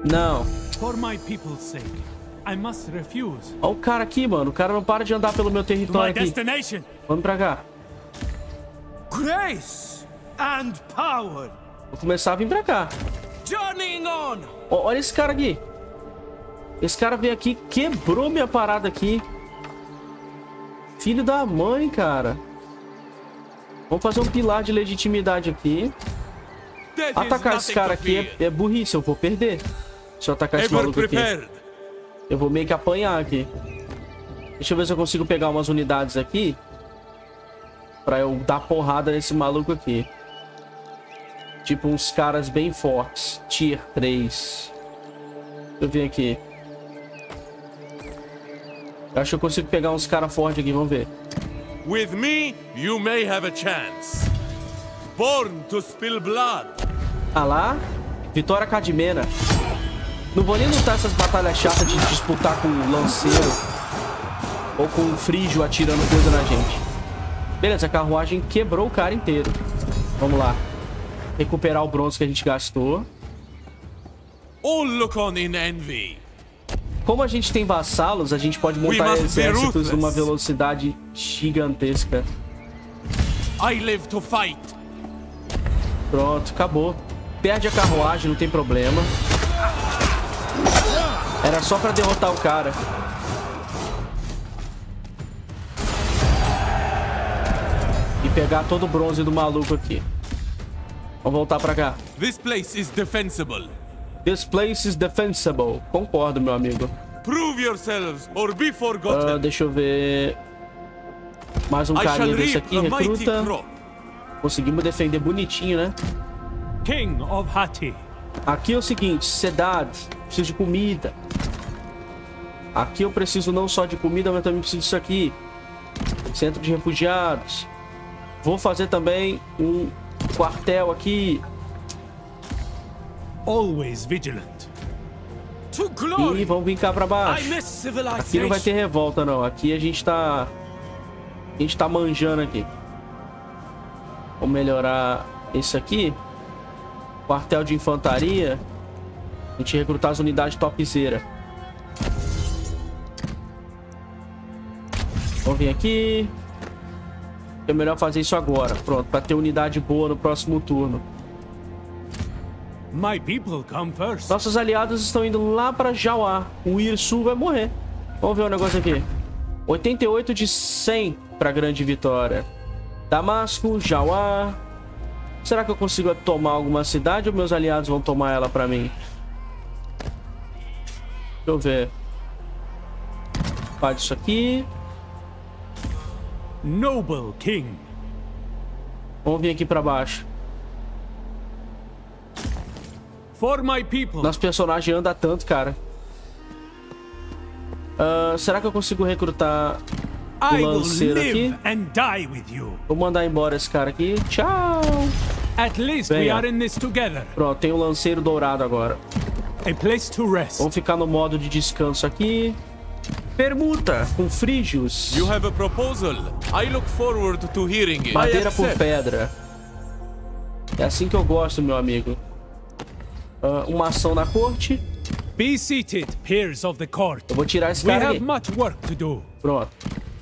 Não. For my people's sake, I must refuse. Olha o cara aqui, mano. O cara não para de andar pelo meu território aqui. Vamos pra cá. Grace and power. Vou começar a vir pra cá. Olha esse cara aqui. Esse cara veio aqui, quebrou minha parada aqui. Filho da mãe, cara. Vamos fazer um pilar de legitimidade aqui. Atacar esse cara aqui é, é burrice, eu vou perder. Se eu atacar esse maluco aqui. Eu vou meio que apanhar aqui. Deixa eu ver se eu consigo pegar umas unidades aqui. Pra eu dar porrada nesse maluco aqui. Tipo uns caras bem fortes. Tier 3. Deixa eu ver aqui. Acho que eu consigo pegar uns caras fortes aqui, vamos ver. With me, you may have a chance. Born to spill blood. Ah lá, Vitória Cadmena. Não vou nem lutar essas batalhas chatas de disputar com um lanceiro. Ou com um frígio atirando coisa na gente. Beleza, a carruagem quebrou o cara inteiro. Vamos lá. Recuperar o bronze que a gente gastou. All look on in envy. Como a gente tem vassalos, a gente pode montar exércitos numa velocidade gigantesca. I live to fight. Pronto, acabou. Perde a carruagem, não tem problema. Era só pra derrotar o cara. E pegar todo o bronze do maluco aqui. Vamos voltar pra cá. This place is defensible. This place is defensible. Concordo, meu amigo. Prove yourselves or be forgotten. deixa eu ver... Mais um carinha desse aqui, recruta. Conseguimos defender bonitinho, né? King of Hatti. Aqui é o seguinte, cidade, preciso de comida. Aqui eu preciso não só de comida, mas também preciso disso aqui. Centro de refugiados. Vou fazer também um quartel aqui. Always vigilant. E vamos vir cá pra baixo. Aqui não vai ter revolta, não. Aqui a gente tá... A gente tá manjando aqui. Vou melhorar esse aqui. Quartel de infantaria. A gente recrutar as unidades topzera. Vamos vir aqui. É melhor fazer isso agora. Pronto, pra ter unidade boa no próximo turno. My people come first. Nossos aliados estão indo lá pra Jauá. O Irsu vai morrer. Vamos ver o negócio aqui. 88 de 100 pra grande vitória. Damasco, Jauá. Será que eu consigo tomar alguma cidade ou meus aliados vão tomar ela pra mim? Deixa eu ver. Faz isso aqui. Noble King. Vamos vir aqui pra baixo. For my people. Nosso personagem anda tanto, cara. Ah, será que eu consigo recrutar will lanceiro aqui. and die with you. Vou mandar embora esse cara aqui. Tchau. At least we are in this together. Pronto, tem um lanceiro dourado agora. A place to rest. Vamos ficar no modo de descanso aqui. Permuta com frígios. You have a proposal. I look forward to hearing it. Madeira por pedra. É assim que eu gosto, meu amigo. Ah, uma ação na corte. Be seated, peers of the court. Eu vou tirar esse We cara have aqui. much work to do. Pronto.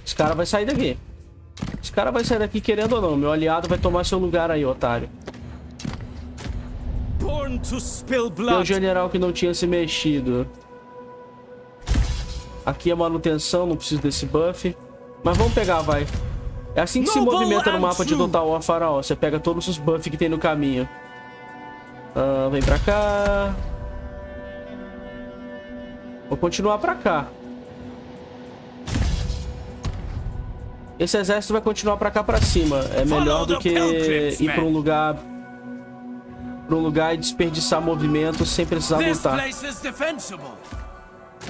Esse cara vai sair daqui. Esse cara vai sair daqui querendo ou não. Meu aliado vai tomar seu lugar aí, otário. Born to spill blood. general que não tinha se mexido. Aqui é manutenção, não preciso desse buff. Mas vamos pegar, vai. É assim que se Noble movimenta no mapa de. Total War Faraó. Você pega todos os buffs que tem no caminho. Ah, vem pra cá. Vou continuar pra cá. Esse exército vai continuar pra cá pra cima. É melhor do que ir pra um lugar... Pra um lugar e desperdiçar movimento sem precisar lutar.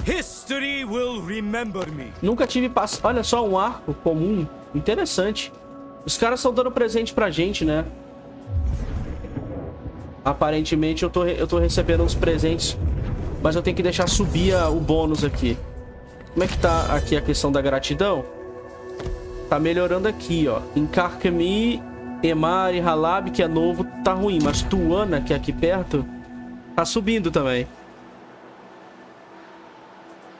History will remember me. Nunca tive pass... Olha só, um arco comum. Interessante. Os caras estão dando presente pra gente, né? Aparentemente eu tô, eu tô recebendo uns presentes. Mas eu tenho que deixar subir a- o bônus aqui. Como é que tá aqui a questão da gratidão? Tá melhorando aqui, ó. Em Karkami, Emar Halab, que é novo, tá ruim. Mas Tuana, que é aqui perto, tá subindo também.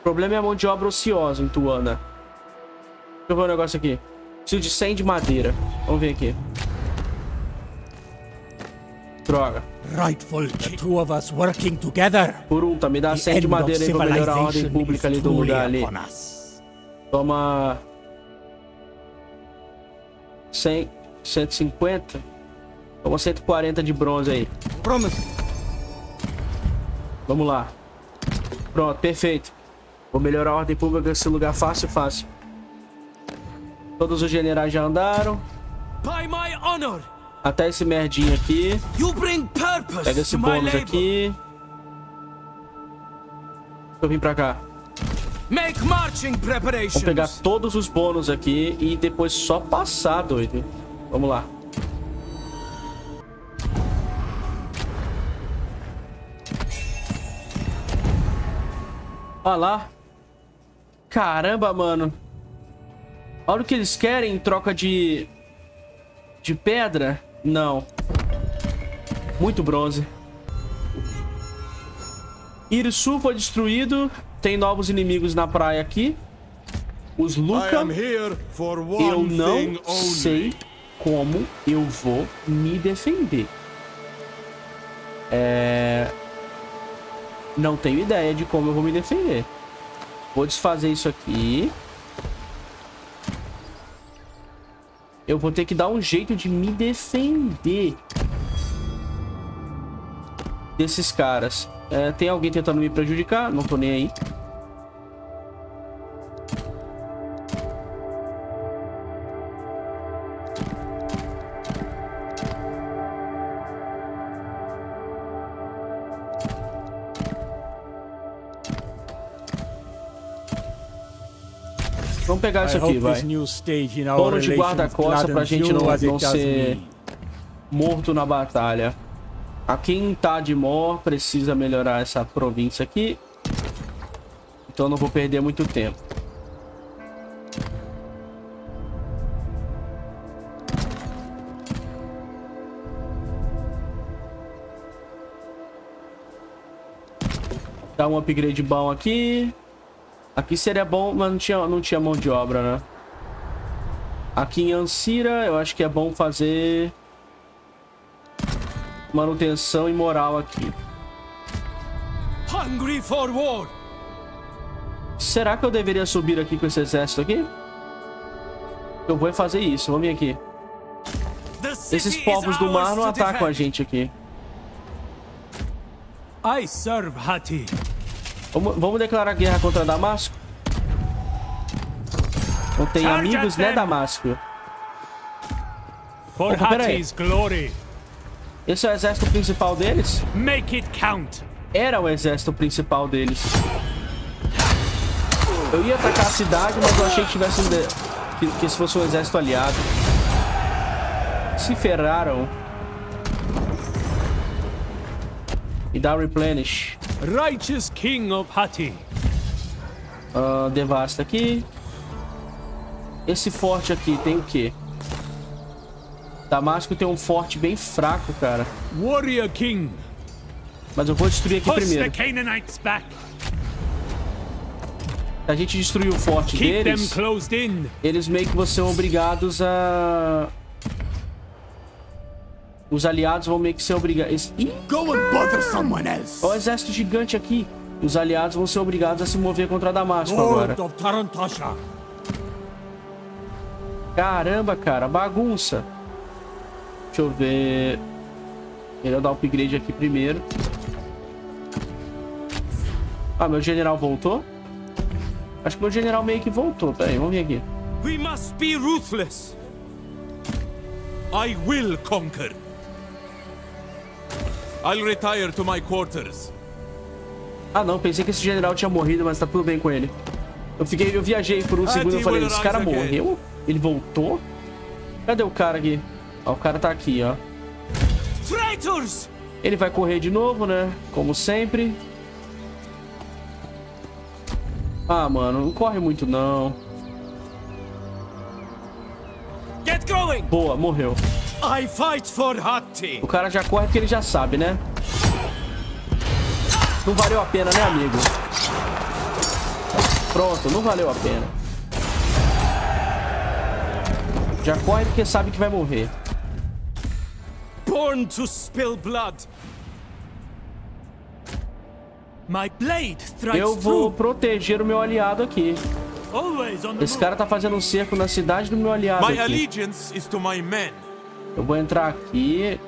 O problema é a mão de obra ociosa em Tuana. Deixa eu ver um negócio aqui. Preciso de 100 de madeira. Vamos ver aqui. Droga. Rightful the two of us working together. Por um, tá? Me dá The 100 de madeira aí pra melhorar a ordem pública ali do lugar ali. Toma... 100... 150? Toma 140 de bronze aí. Promise. Vamos lá. Pronto, perfeito. Vou melhorar a ordem pública nesse lugar fácil, fácil. Todos os generais já andaram. By my honor, Até esse merdinho aqui. you bring purpose Pega esse bônus aqui. Deixa eu vir pra cá. Make marching preparations. Vamos pegar todos os bônus aqui e depois só passar, doido. Vamos lá. Olha lá. Caramba, mano. Olha o que eles querem em troca de... De pedra? Não. Muito bronze. Irisu foi destruído. Tem novos inimigos na praia aqui. Os Luca. Eu não sei como eu vou me defender. É... Não tenho ideia de como eu vou me defender. Vou desfazer isso aqui. Eu vou ter que dar um jeito de me defender. Desses caras. É, tem alguém tentando me prejudicar? Não tô nem aí. Pegar isso aqui, vai. Bônus de guarda-costa pra gente não, não ser morto na batalha. A quem tá de mor precisa melhorar essa província aqui. Então não vou perder muito tempo. Dá um upgrade bom aqui. Aqui seria bom, mas não tinha, não tinha mão de obra, né? Aqui em Ancira, eu acho que é bom fazer manutenção e moral aqui. Hungry for war. Será que eu deveria subir aqui com esse exército aqui? Eu vou fazer isso. Vamos vir aqui. Esses povos do mar não atacam a gente aqui. I serve Hati. Vamos, vamos declarar guerra contra Damasco? Não tem amigos, né. Damasco? For Opa, pera aí. Hati's glory. Esse é o exército principal deles? Make it count. Era o exército principal deles. Eu ia atacar a cidade, mas eu achei que tivesse um de- que, que esse fosse um exército aliado. Se ferraram. E dá replenish. Righteous King of Hati. Ah, devasta aqui. Esse forte aqui tem o quê? Damasco tem um forte bem fraco, cara. Warrior King. Mas eu vou destruir aqui Push primeiro. Se a gente destruir o forte Keep deles, closed in. eles meio que vão ser obrigados a... Os aliados vão meio que ser obrigados... Ih, Go and bother someone else. Olha o exército gigante aqui. Os aliados vão ser obrigados a se mover contra Damasco agora. Caramba, cara, bagunça. Deixa eu ver. Melhor dar upgrade aqui primeiro. Ah, meu general voltou? Acho que meu general meio que voltou. Pera aí, vamos vir aqui. We must be ruthless. I will conquer. I'll retire to my quarters. Ah, não. Pensei que esse general tinha morrido, mas tá tudo bem com ele. Eu fiquei... Eu viajei por um segundo e falei, esse cara morreu? Ele voltou? Cadê o cara aqui? Ó, o cara tá aqui, ó. Traitors! Ele vai correr de novo, né? Como sempre. Ah, mano, não corre muito, não. Get going! Boa, morreu. I fight for Hati. O cara já corre porque ele já sabe, né? Não valeu a pena, né, amigo? Pronto, não valeu a pena. Já corre porque sabe que vai morrer. Born to spill blood. My blade Eu vou proteger o meu aliado aqui. Esse cara tá fazendo um cerco na cidade do meu aliado My aqui. allegiance is to my men. Eu vou entrar aqui.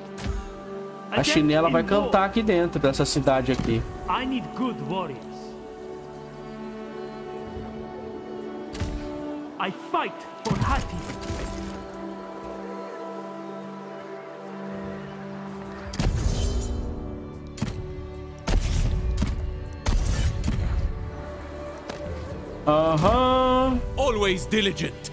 A chinela vai cantar aqui dentro dessa cidade aqui. I need good warriors. I fight for Hati. Aham. Always diligent.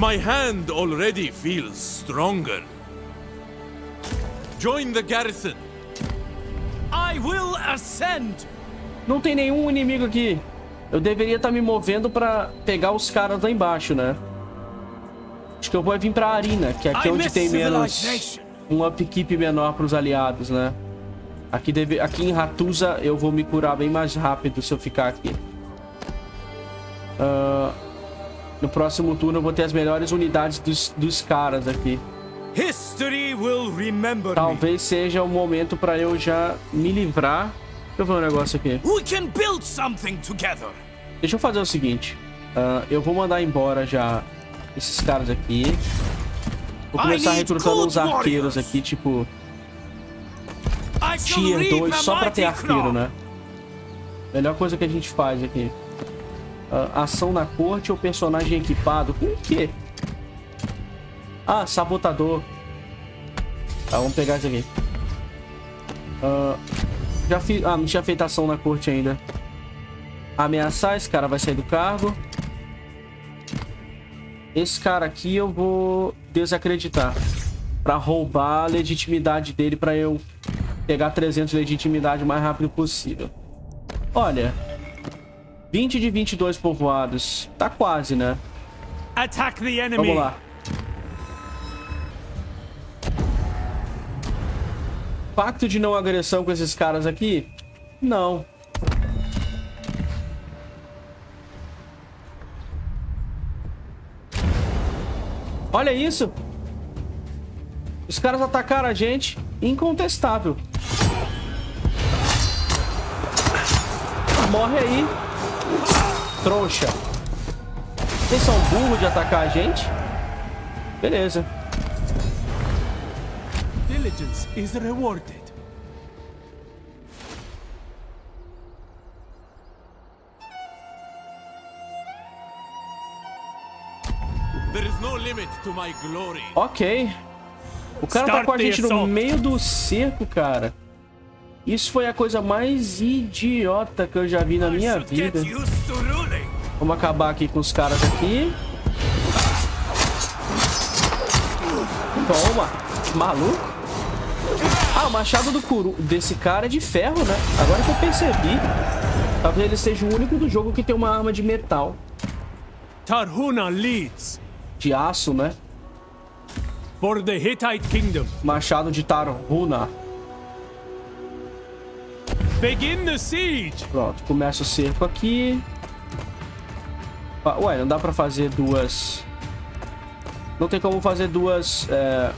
My hand already feels stronger. Join the garrison. I will ascend. Não tem nenhum inimigo aqui. Eu deveria estar me movendo pra pegar os caras lá embaixo, né? Acho que eu vou vir pra Arena, que aqui é onde tem menos... Um upkeep menor pros aliados, né? Aqui, deve... aqui em Ratusa eu vou me curar bem mais rápido se eu ficar aqui. Ah, No próximo turno eu vou ter as melhores unidades dos, dos caras aqui. History will remember me. Talvez seja o momento pra eu já me livrar. Deixa eu ver um negócio aqui. We can build something together. Deixa eu fazer o seguinte. ah, eu vou mandar embora já esses caras aqui. Vou começar recrutando uns arqueiros aqui, tipo Tier reap 2, a só pra ter arqueiro, né? Melhor coisa que a gente faz aqui. Ah, ação na corte ou personagem equipado? Com o quê? Ah, sabotador. Tá, vamos pegar isso aqui. Ah, já fiz... Ah, não tinha feito ação na corte ainda. Ameaçar, esse cara vai sair do cargo. Esse cara aqui eu vou desacreditar. Pra roubar a legitimidade dele pra eu pegar 300 de legitimidade o mais rápido possível. Olha. 20 de 22 povoados. Tá quase, né? Attack the enemy. Vamos lá. Pacto de não agressão com esses caras aqui? Não. Olha isso. Os caras atacaram a gente. Incontestável. Morre aí. Trouxa. Vocês são burros de atacar a gente? Beleza. Diligence is rewarded. There is no limit to my glory. Ok. O cara tá com a gente no meio do cerco, cara. Isso foi a coisa mais idiota que eu já vi na minha vida. Vamos acabar aqui com os caras aqui. Toma. Maluco. Ah, o machado do Kuru desse cara é de ferro, né? Agora que eu percebi. Talvez ele seja o único do jogo que tem uma arma de metal. Tarhuna leads De aço, né? for the Hittite kingdom. Machado de Tarhuna. Begin the siege. Pronto, começa o cerco aqui. Ah, Ué, não dá pra fazer duas... Não tem como fazer duas... É...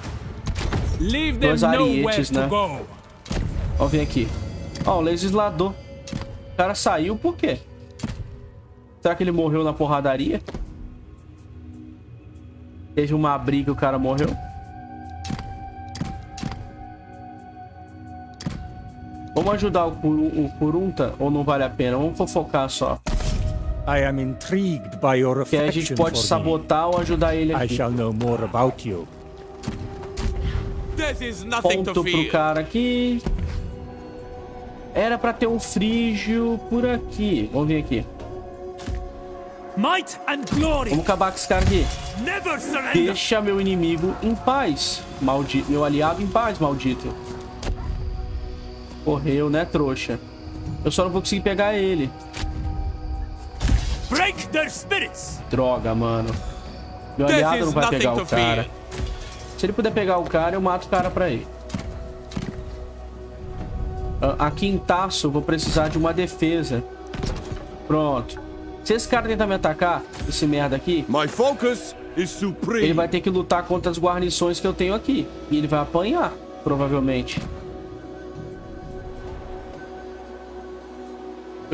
Leave nowhere arietes, to né? go. Ó, vem aqui. Ó, o legislador. O cara saiu por quê? Será que ele morreu na porradaria? Teve uma briga e o cara morreu? Vamos ajudar o, Kuru, o Kurunta ou não vale a pena? Vamos fofocar só. I am intrigued by your Que aí a gente pode me. sabotar ou ajudar ele I aqui. shall know more about you. Death is nothing ponto to pro cara aqui. Era pra ter um frígio por aqui. Vamos vir aqui. Might and glory. Vamos acabar com esse cara aqui. Never surrender. Deixa meu inimigo em paz. Maldito. Meu aliado em paz, maldito. Correu, né, trouxa? Eu só não vou conseguir pegar ele. Break their spirits. Droga, mano. Meu aliado não vai pegar o cara. Se ele puder pegar o cara, eu mato o cara pra ele. Ah, Aqui em Taço, eu vou precisar de uma defesa. Pronto. Se esse cara tentar me atacar, esse merda aqui, My focus is supreme. ele vai ter que lutar contra as guarnições que eu tenho aqui. E ele vai apanhar, provavelmente.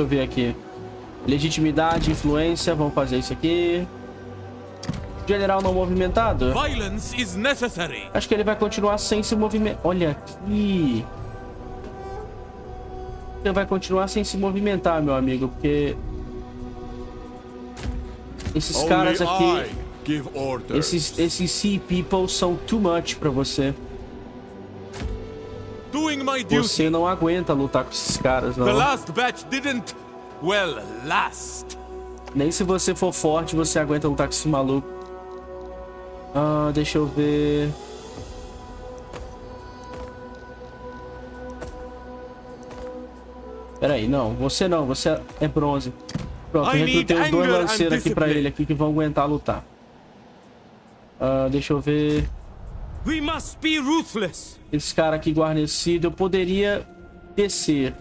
Eu ver aqui. Legitimidade, influência, vamos fazer isso aqui. General não movimentado. Violence is necessary. Acho que ele vai continuar sem se movimentar. Olha aqui. Ele vai continuar sem se movimentar, meu amigo, porque... Esses caras aqui... Esses, esses Sea People são too much pra você. Você não aguenta lutar com esses caras, The não. last batch didn't, well, last. Nem se você for forte, você aguenta lutar com esse maluco. Ah, deixa eu ver... Pera aí, não. Você não, você é bronze. Pronto, eu recrutei dois lanceiros aqui pra ele aqui que vão aguentar lutar. Ah, deixa eu ver... We must be ruthless. Esse cara aqui guarnecido, eu poderia descer.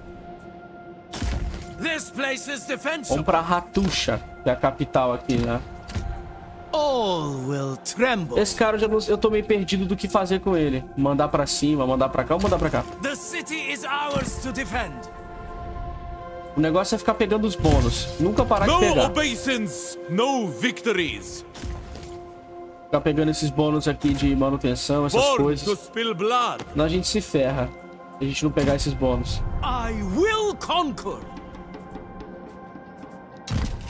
This place is defensible. Vamos pra Ratusha, que é a capital aqui, né? All will tremble. Esse cara, eu, já não, eu tô meio perdido do que fazer com ele. Mandar pra cima, mandar pra cá ou mandar pra cá? The city is ours to defend. O negócio é ficar pegando os bônus. Nunca parar de No pegar. obeisance, no victories. Ficar pegando esses bônus aqui de manutenção, essas Born coisas. Senão a gente se ferra. Se a gente não pegar esses bônus. I will conquer.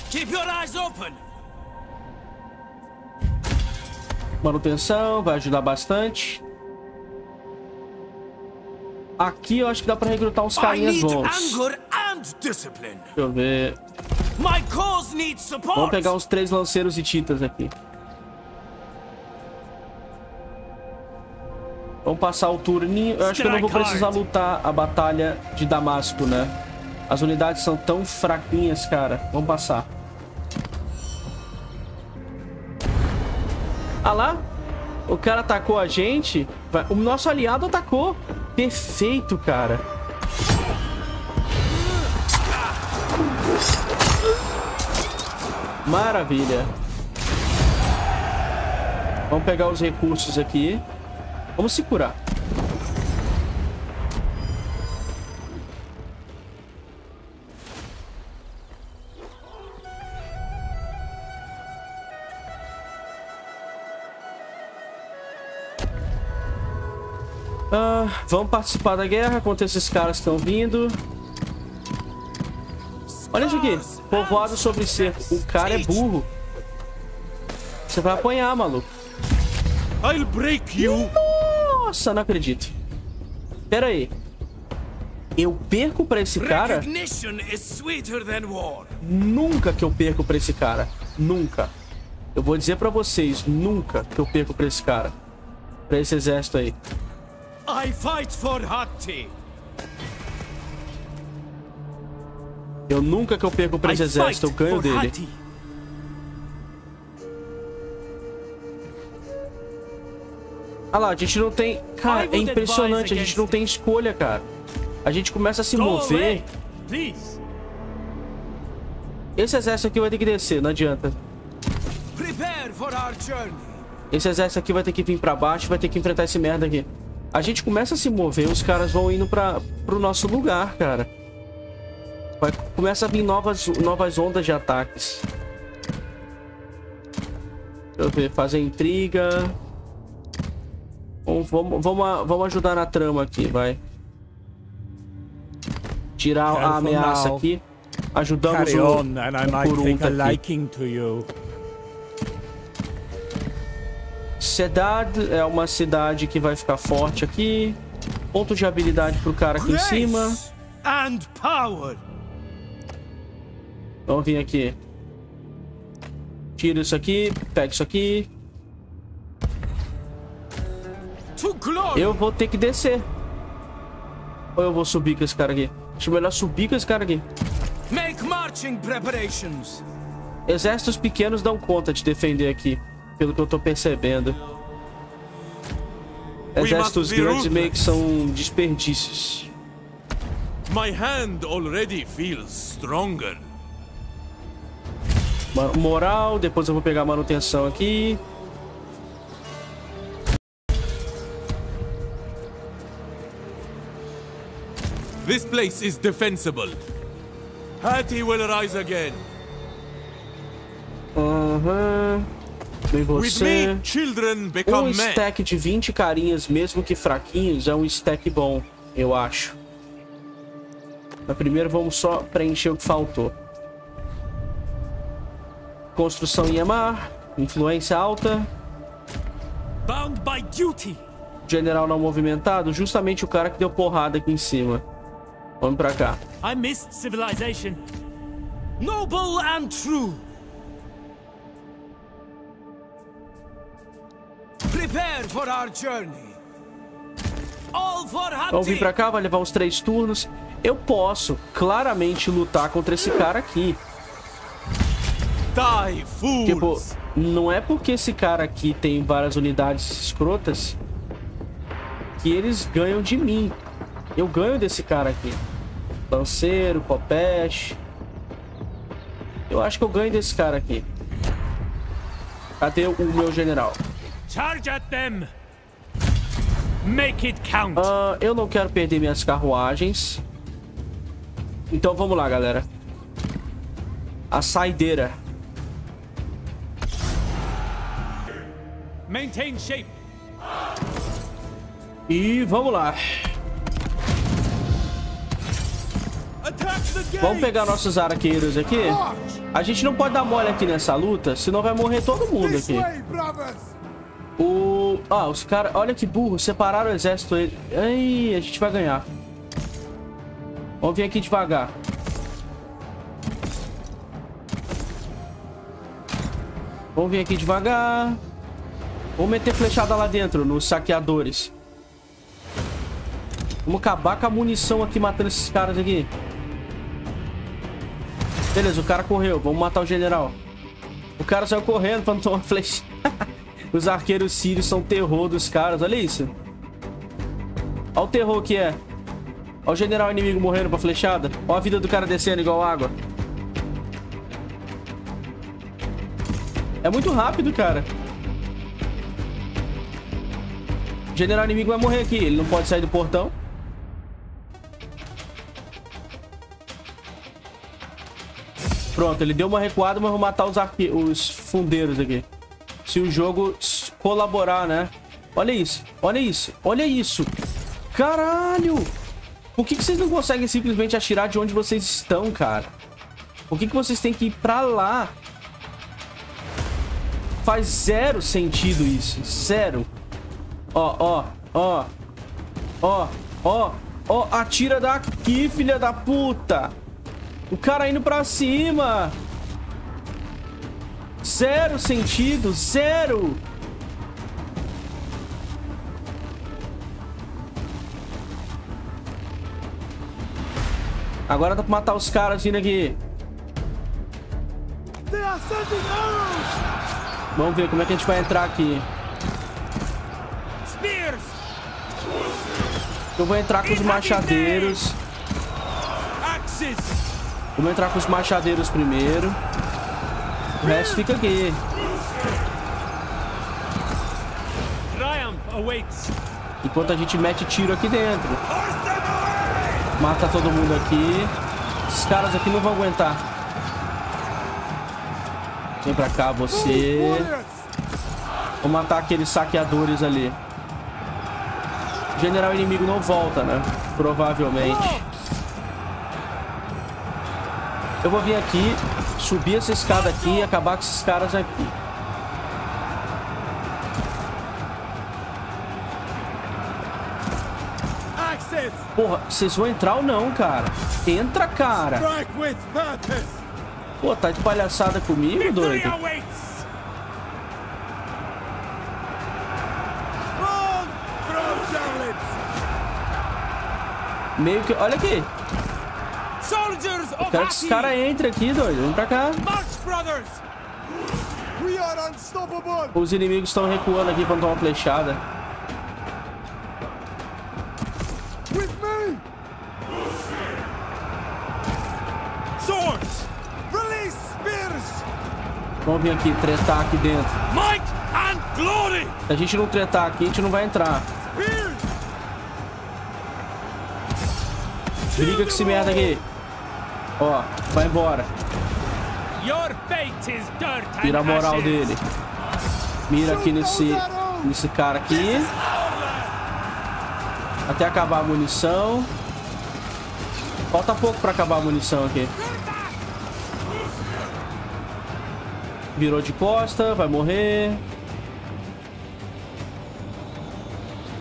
Keep your eyes open. Manutenção, vai ajudar bastante. Aqui eu acho que dá pra recrutar uns carinhas bons. Deixa eu ver. Vamos pegar uns três lanceiros e titas aqui. Vamos passar o turninho. Eu acho que eu não vou precisar lutar a batalha de Damasco, né? As unidades são tão fraquinhas, cara. Vamos passar. Ah lá? O cara atacou a gente. O nosso aliado atacou. Perfeito, cara. Maravilha. Vamos pegar os recursos aqui. Vamos se curar. Ah, vamos participar da guerra contra esses caras que estão vindo. Olha isso aqui. Povoado sobre cerco. O cara é burro. Você vai apanhar, maluco. I'll break you. Nossa, não acredito. Pera aí. Eu perco pra esse cara? Nunca que eu perco pra esse cara. Nunca. Eu vou dizer pra vocês, nunca que eu perco pra esse cara. Pra esse exército aí. I fight for. Eu nunca que eu perco pra esse exército, eu ganho dele. Ah lá, a gente não tem... Cara, é impressionante, a gente não tem escolha, cara. A gente começa a se mover. Esse exército aqui vai ter que descer, não adianta. Esse exército aqui vai ter que vir pra baixo, vai ter que enfrentar esse merda aqui. A gente começa a se mover, os caras vão indo pra, pro nosso lugar, cara. Vai, começa a vir novas, novas ondas de ataques. Deixa eu ver, fazer intriga. Vamos, vamos, vamos, a- vamos ajudar na trama aqui, vai. Tirar a Careful ameaça now. aqui. Ajudamos Carry o, on, and I o might take Kurunta a aqui. liking to you. Sociedade é uma cidade que vai ficar forte aqui. Ponto de habilidade pro cara aqui em cima. Grace and power. Vamos vir aqui. Tira isso aqui, pega isso aqui. Eu vou ter que descer. Ou eu vou subir com esse cara aqui? Acho melhor subir com esse cara aqui. Make marching preparations. Exércitos pequenos dão conta de defender aqui, pelo que eu tô percebendo. Exércitos grandes meio que são desperdícios. My hand already feels stronger. Moral, depois eu vou pegar manutenção aqui. This place is defensible. Hattie will rise again. Aham. Vem With você. me, children Um become men. stack de 20 carinhas, mesmo que fraquinhos, é um stack bom, eu acho. Mas primeiro vamos só preencher o que faltou. Construção em Emar, influência alta, Bound by duty. general não movimentado, justamente o cara que deu porrada aqui em cima. Vamos pra cá. I missed civilization. Noble and true. Prepare for our journey. All for Vamos vir pra cá, vai levar uns três turnos. Eu posso claramente lutar contra esse cara aqui. Die, fools! Tipo, não é porque esse cara aqui tem várias unidades escrotas que eles ganham de mim. Eu ganho desse cara aqui. Lanceiro, Popeste. Eu acho que eu ganho desse cara aqui. Cadê o meu general? Charge at them. Make it count. Ah, eu não quero perder minhas carruagens. Então vamos lá, galera. A saideira. Maintain shape. E vamos lá. Vamos pegar nossos arqueiros aqui. A gente não pode dar mole aqui nessa luta, senão vai morrer todo mundo aqui. O... Ah, os caras... Olha que burro, separaram o exército. Ai, a gente vai ganhar. Vamos vir aqui devagar. Vamos vir aqui devagar. Vamos meter flechada lá dentro, nos saqueadores. Vamos acabar com a munição aqui, matando esses caras aqui. Beleza, o cara correu. Vamos matar o general. O cara saiu correndo pra não tomar flecha. Os arqueiros sírios são terror dos caras. Olha isso. Olha o terror que é. Olha o general inimigo morrendo pra flechada. Olha a vida do cara descendo igual água. É muito rápido, cara. O general inimigo vai morrer aqui. Ele não pode sair do portão. Pronto, ele deu uma recuada, mas vou matar os, arque... os fundeiros aqui. Se o jogo colaborar, né? Olha isso, olha isso, olha isso. Caralho! Por que, que vocês não conseguem simplesmente atirar de onde vocês estão, cara? Por que, que vocês têm que ir pra lá? Faz zero sentido isso. Zero. Ó, ó, ó. Ó, ó, ó. Atira daqui, filha da puta. O cara indo pra cima. Zero sentido, zero. Agora dá pra matar os caras vindo aqui. Vamos ver como é que a gente vai entrar aqui. Eu vou entrar com os machadeiros. Vamos entrar com os machadeiros primeiro. O resto fica aqui. Enquanto a gente mete tiro aqui dentro. Mata todo mundo aqui. Esses caras aqui não vão aguentar. Vem pra cá, você. Vou matar aqueles saqueadores ali. O general inimigo não volta, né? Provavelmente. Eu vou vir aqui, subir essa escada aqui e acabar com esses caras aqui. Porra, vocês vão entrar ou não, cara? Entra, cara. Pô, tá de palhaçada comigo, doido? Meio que... Olha aqui. Of Quero que esse Hati! cara entre aqui, doido. Vem pra cá. Os inimigos estão recuando aqui pra não tomar flechada. Release spears! Vamos vir aqui, tretar aqui dentro. Might and glory! Se a gente não tretar aqui, a gente não vai entrar. Briga com esse merda aqui. Ó, vai embora. Your fate is dirt and Tira a moral dele. Mira aqui nesse, nesse cara aqui. Até acabar a munição. Falta pouco pra acabar a munição aqui. Virou de costa, vai morrer.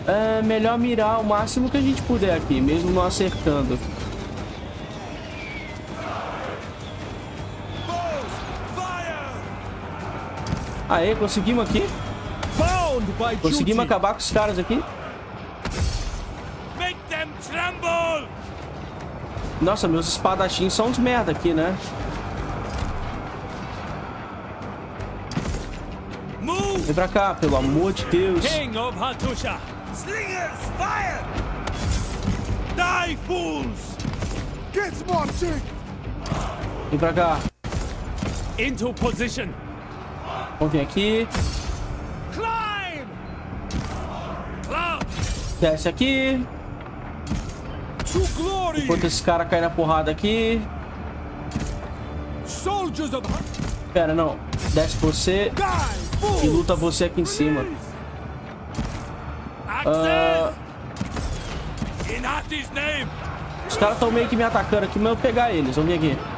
É melhor mirar o máximo que a gente puder aqui, mesmo não acertando. Aê, conseguimos aqui? Conseguimos duty! acabar com os caras aqui? Make them tremble! Nossa, meus espadachins são uns merda aqui, né? Move! Vem pra cá, pelo amor de Deus. King of Hattusha! Slingers, fire! Die, fools! Get marching! Vem pra cá. Into position! Vamos vir aqui. Desce aqui. Enquanto esse cara cai na porrada aqui. Pera, não. Desce você e luta você aqui em cima. Name! os caras estão meio que me atacando aqui, mas eu vou pegar eles. Vamos vir aqui.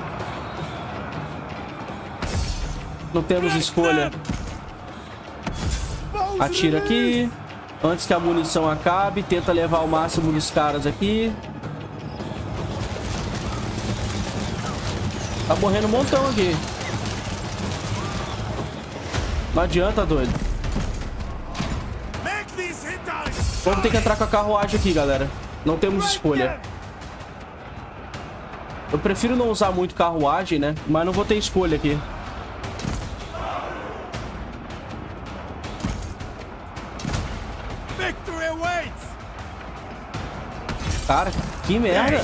Não temos escolha. Atira aqui. Antes que a munição acabe. Tenta levar o máximo dos caras aqui. Tá morrendo um montão aqui. Não adianta, doido. Vamos ter que entrar com a carruagem aqui, galera. Não temos escolha. Eu prefiro não usar muito carruagem, né? Mas não vou ter escolha aqui. Cara, que merda.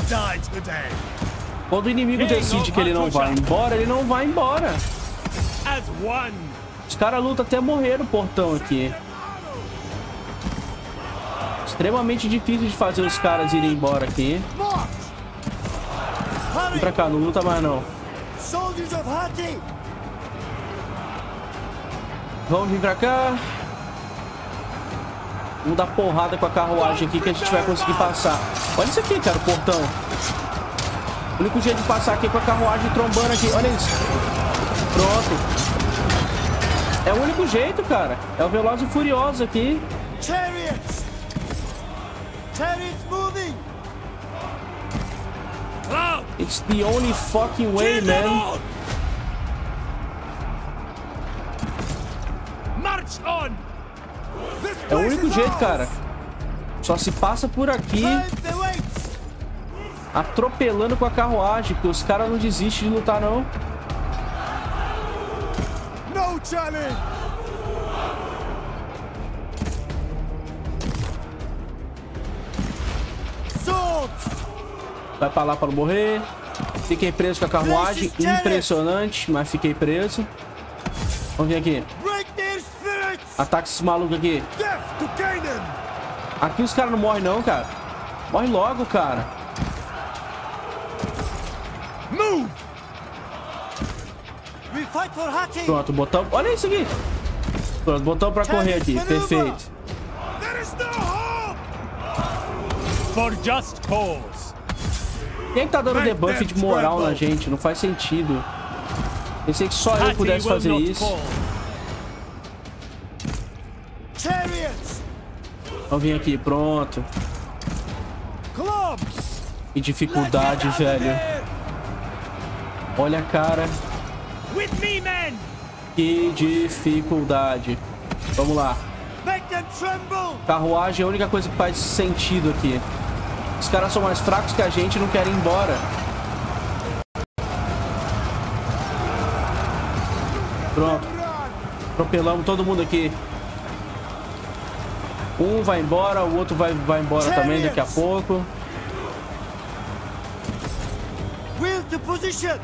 Quando o inimigo decide que ele não vai embora, ele não vai embora. Os caras lutam até morrer no portão aqui. Extremamente difícil de fazer os caras irem embora aqui. Vem pra cá, não luta mais não. Vamos vir pra cá. Vamos dar porrada com a carruagem aqui que a gente vai conseguir passar. Olha isso aqui, cara, o portão. O único jeito de passar aqui é com a carruagem trombando aqui. Olha isso. Pronto. É o único jeito, cara. É o Veloz e Furioso aqui. Chariots! Chariots moving! It's the only fucking way, man. March on! É o único jeito, cara. Só se passa por aqui, atropelando com a carruagem, porque os caras não desistem de lutar, não. No challenge! Vai pra lá pra não morrer. Fiquei preso com a carruagem. Impressionante, mas fiquei preso. Vamos vir aqui. Ataque esses malucos aqui. Aqui os caras não morrem não, cara. Morre logo, cara. Pronto, botão... Olha isso aqui. Pronto, botão pra correr aqui. Perfeito. Quem é que tá dando debuff de moral na gente? Não faz sentido. Pensei que só eu pudesse fazer isso. Vamos vir aqui, pronto. Que dificuldade, velho. Olha, cara. Me, men! Que dificuldade. Vamos lá. Carruagem é a única coisa que faz sentido aqui. Os caras são mais fracos que a gente e não querem ir embora. Pronto. Atropelamos todo mundo aqui. Um vai embora, o outro vai, vai embora também daqui a pouco. Wheel to position!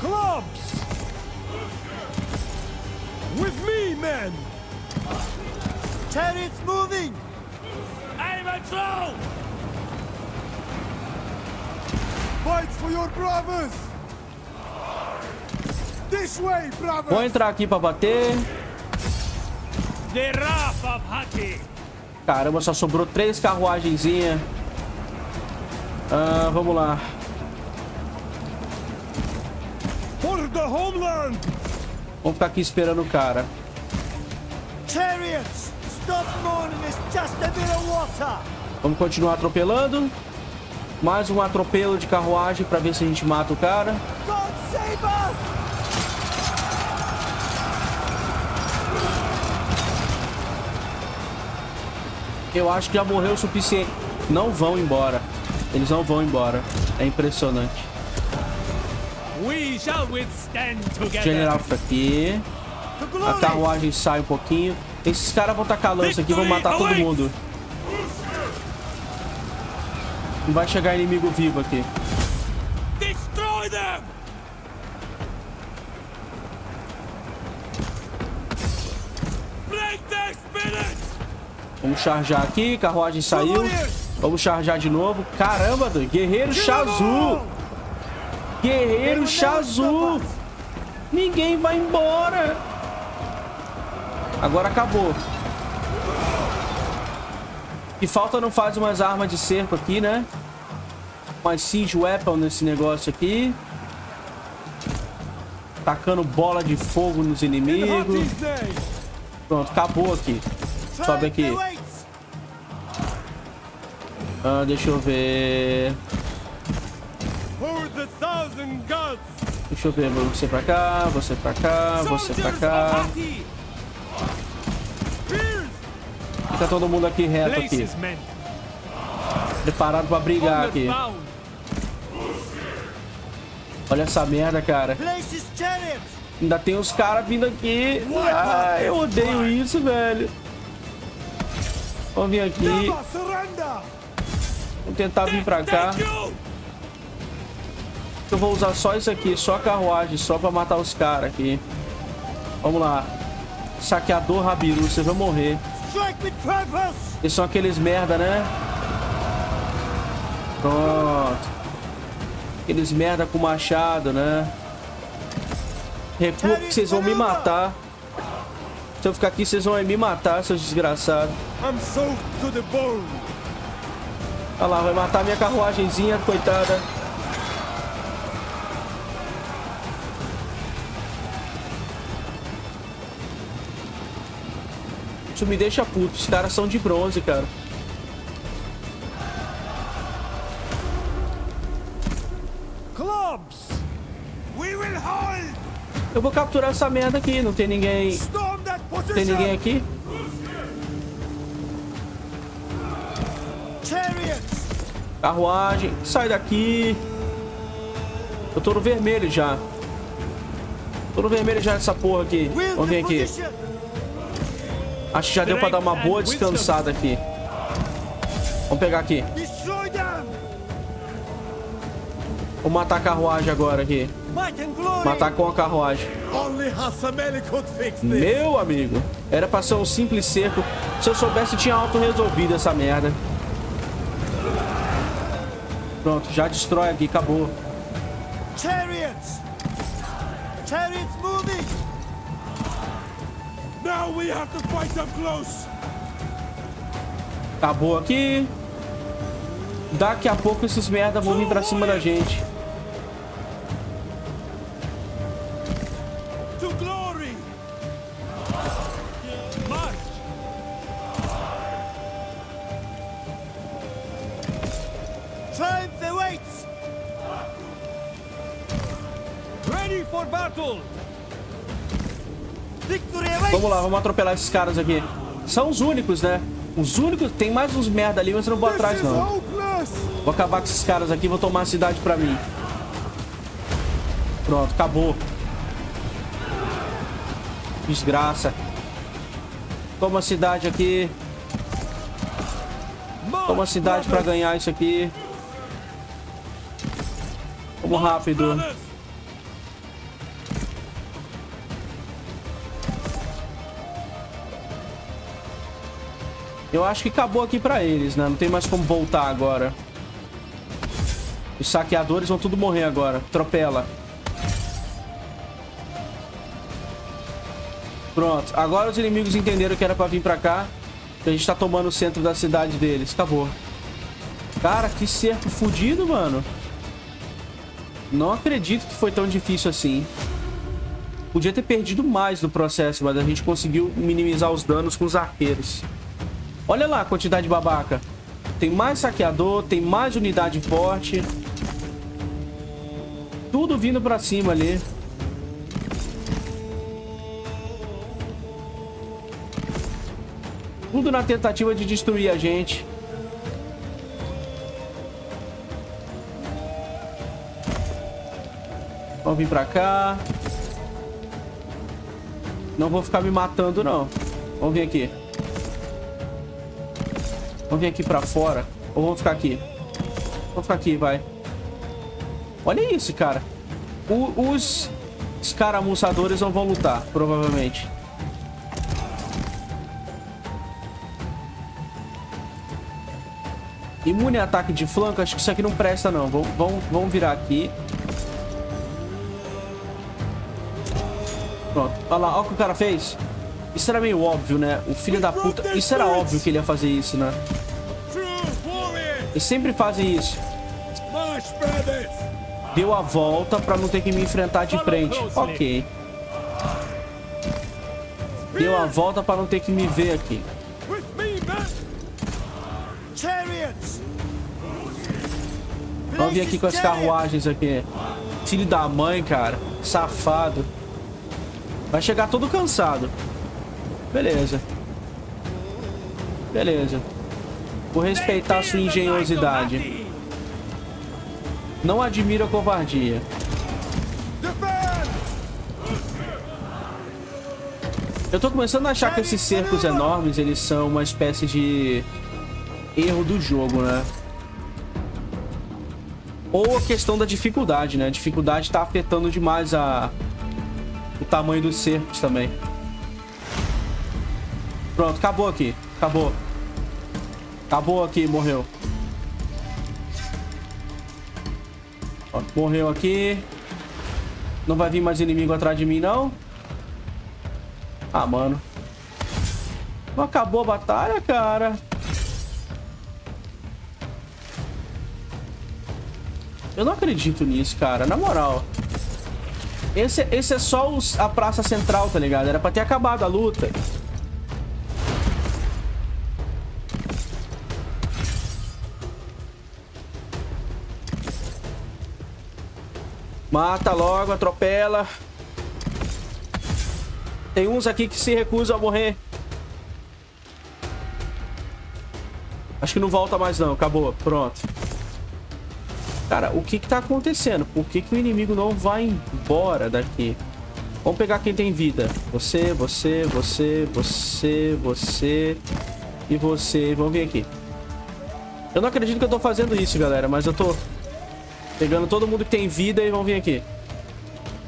Clubs! With me, men! Chariots moving! Aim and throw! Fight for your brothers! Vou entrar aqui pra bater. Caramba, só sobrou três carruagenzinhas. Ah, vamos lá. For the homeland! Vamos ficar aqui esperando o cara. Vamos continuar atropelando. Mais um atropelo de carruagem pra ver se a gente mata o cara. God save us! Eu acho que já morreu o suficiente. Não vão embora. Eles não vão embora. É impressionante. General fica aqui. To A carruagem sai um pouquinho. Esses caras vão tacar lança aqui, vão matar todo mundo. Não vai chegar inimigo vivo aqui. Vamos charjar aqui. Carruagem saiu. Vamos charjar de novo. Caramba, doido. Guerreiro Chazu. Guerreiro Chazu. Ninguém vai embora. Agora acabou. E falta não faz umas armas de cerco aqui, né? Umas siege weapon nesse negócio aqui. Tacando bola de fogo nos inimigos. Pronto, acabou aqui. Sobe aqui. Ah, deixa eu ver. Deixa eu ver, você pra cá, você pra cá, você pra cá. Fica todo mundo aqui reto aqui, preparado pra brigar aqui. Olha essa merda, cara. Ainda tem uns caras vindo aqui. Ah, eu odeio isso, velho. Vamos vir aqui, vamos tentar vir pra cá. Eu vou usar só isso aqui, só a carruagem, só pra matar os caras aqui. Vamos lá. Saqueador Rabiru, você vai morrer. Eles são aqueles merda, né? Pronto. Aqueles merda com machado, né? Recua porque vocês vão me matar. Se eu ficar aqui, vocês vão me matar, seus desgraçados. I'm soaked to the bone! Olha lá, vai matar minha carruagenzinha, coitada. Isso me deixa puto. Os caras são de bronze, cara. Clubs! We will hold! Eu vou capturar essa merda aqui. Não tem ninguém. Tem ninguém aqui? Carruagem. Sai daqui. Eu tô no vermelho já. Tô no vermelho já nessa porra aqui. Vamos vir aqui. Acho que já deu pra dar uma boa descansada aqui. Vamos pegar aqui. Vou matar a carruagem agora aqui. Matar com a carruagem. Meu amigo. Era pra ser um simples cerco. Se eu soubesse, tinha auto-resolvido essa merda. Pronto, já destrói aqui. Acabou. Chariots! Chariots moving! Now we have to fight them close! Acabou aqui. Daqui a pouco esses merda vão vir pra cima da gente. Vamos lá, vamos atropelar esses caras aqui. São os únicos, né? Os únicos. Tem mais uns merda ali, mas eu não vou atrás, não. Vou acabar com esses caras aqui vou tomar a cidade pra mim. Pronto, acabou. Desgraça. Toma a cidade aqui. Toma a cidade pra ganhar isso aqui. Vamos rápido. Eu acho que acabou aqui pra eles, né? Não tem mais como voltar agora. Os saqueadores vão tudo morrer agora. Tropela. Pronto. Agora os inimigos entenderam que era pra vir pra cá. Que a gente tá tomando o centro da cidade deles. Acabou. Cara, que cerco fudido, mano. Não acredito que foi tão difícil assim. Podia ter perdido mais no processo, mas a gente conseguiu minimizar os danos com os arqueiros. Olha lá a quantidade de babaca. Tem mais saqueador, tem mais unidade forte. Tudo vindo pra cima ali. Tudo na tentativa de destruir a gente. Vamos vir pra cá. Não vou ficar me matando, não. Vamos vir aqui. Vamos vir aqui pra fora. Ou vamos ficar aqui? Vamos ficar aqui, vai. Olha isso, cara. O- os escaramuçadores não vão lutar, provavelmente. Imune a ataque de flanco, acho que isso aqui não presta, não. Vamos, vamos, vamos virar aqui. Pronto. Olha lá, olha o que o cara fez. Isso era meio óbvio, né? O filho da puta... Isso era óbvio que ele ia fazer isso, né? Eles sempre fazem isso. Deu a volta pra não ter que me enfrentar de frente. Ok. Deu a volta pra não ter que me ver aqui. Vamos vir aqui com as carruagens aqui. Filho da mãe, cara. Safado. Vai chegar todo cansado. Beleza. Beleza. Vou respeitar sua engenhosidade. Não admiro a covardia. Eu tô começando a achar que esses cercos enormes, eles são uma espécie de erro do jogo, né? Ou a questão da dificuldade, né? A dificuldade tá afetando demais a... o tamanho dos cercos também. Pronto, acabou aqui. Acabou. Acabou aqui, morreu. Morreu aqui. Não vai vir mais inimigo atrás de mim, não? Ah, mano. Não acabou a batalha, cara. Eu não acredito nisso, cara. Na moral. Esse, esse é só os- a praça central, tá ligado? Era pra ter acabado a luta. Mata logo, atropela. Tem uns aqui que se recusam a morrer. Acho que não volta mais não, acabou, pronto. Cara, o que que tá acontecendo? Por que que o inimigo não vai embora daqui? Vamos pegar quem tem vida. Você, você, você, você, você e você. Vamos vir aqui. Eu não acredito que eu tô fazendo isso, galera, mas eu tô pegando todo mundo que tem vida e vão vir aqui.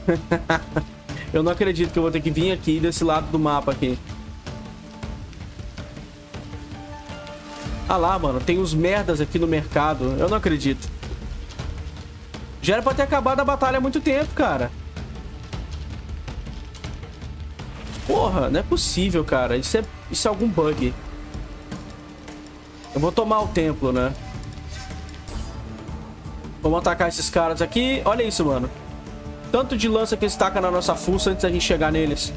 eu não acredito que eu vou ter que vir aqui desse lado do mapa aqui. Ah lá, mano, tem uns merdas aqui no mercado. Eu não acredito. Já era pra ter acabado a batalha há muito tempo, cara. Porra, não é possível, cara. Isso é, isso é algum bug. Eu vou tomar o templo, né? Vamos atacar esses caras aqui. Olha isso, mano. Tanto de lança que eles tacam na nossa fuça antes da gente chegar neles.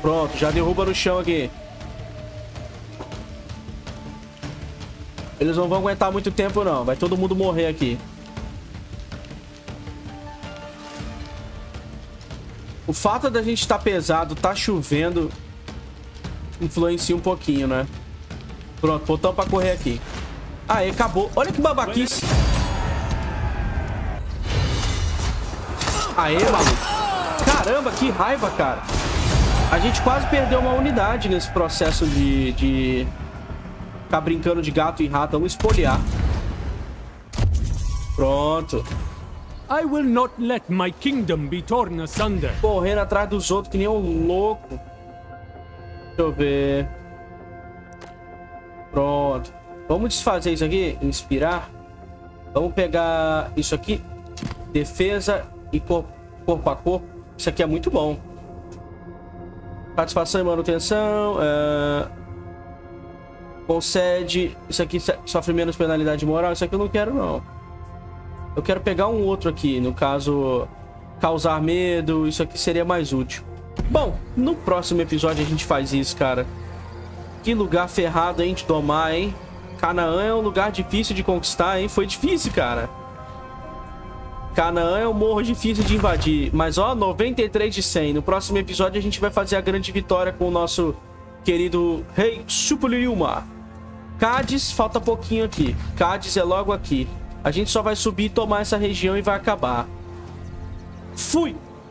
Pronto, já derruba no chão aqui. Eles não vão aguentar muito tempo, não. Vai todo mundo morrer aqui. O fato da gente estar tá pesado, tá chovendo, influencia um pouquinho, né? Pronto, botão pra correr aqui. Aê, acabou. Olha que babaquice. Aê, maluco. Caramba, que raiva, cara. A gente quase perdeu uma unidade nesse processo de... de... Ficar brincando de gato e rato. Vamos espoliar. Pronto. I will not let my kingdom be torn asunder. Correndo atrás dos outros que nem um louco. Deixa eu ver. Pronto. Vamos desfazer isso aqui. Inspirar. Vamos pegar isso aqui. Defesa e corpo, corpo a corpo. Isso aqui é muito bom. Satisfação e manutenção. É... Concede. Isso aqui sofre menos penalidade moral. Isso aqui eu não quero, não. Eu quero pegar um outro aqui. No caso, causar medo. Isso aqui seria mais útil. Bom, no próximo episódio a gente faz isso, cara. Que lugar ferrado, hein, de tomar, hein? Canaã é um lugar difícil de conquistar, hein? Foi difícil, cara. Canaã é um morro difícil de invadir. Mas, ó, 93 de 100. No próximo episódio a gente vai fazer a grande vitória com o nosso querido rei Supuliriuma. Cádiz, falta pouquinho aqui. Cádiz é logo aqui. A gente só vai subir, tomar essa região e vai acabar. Fui!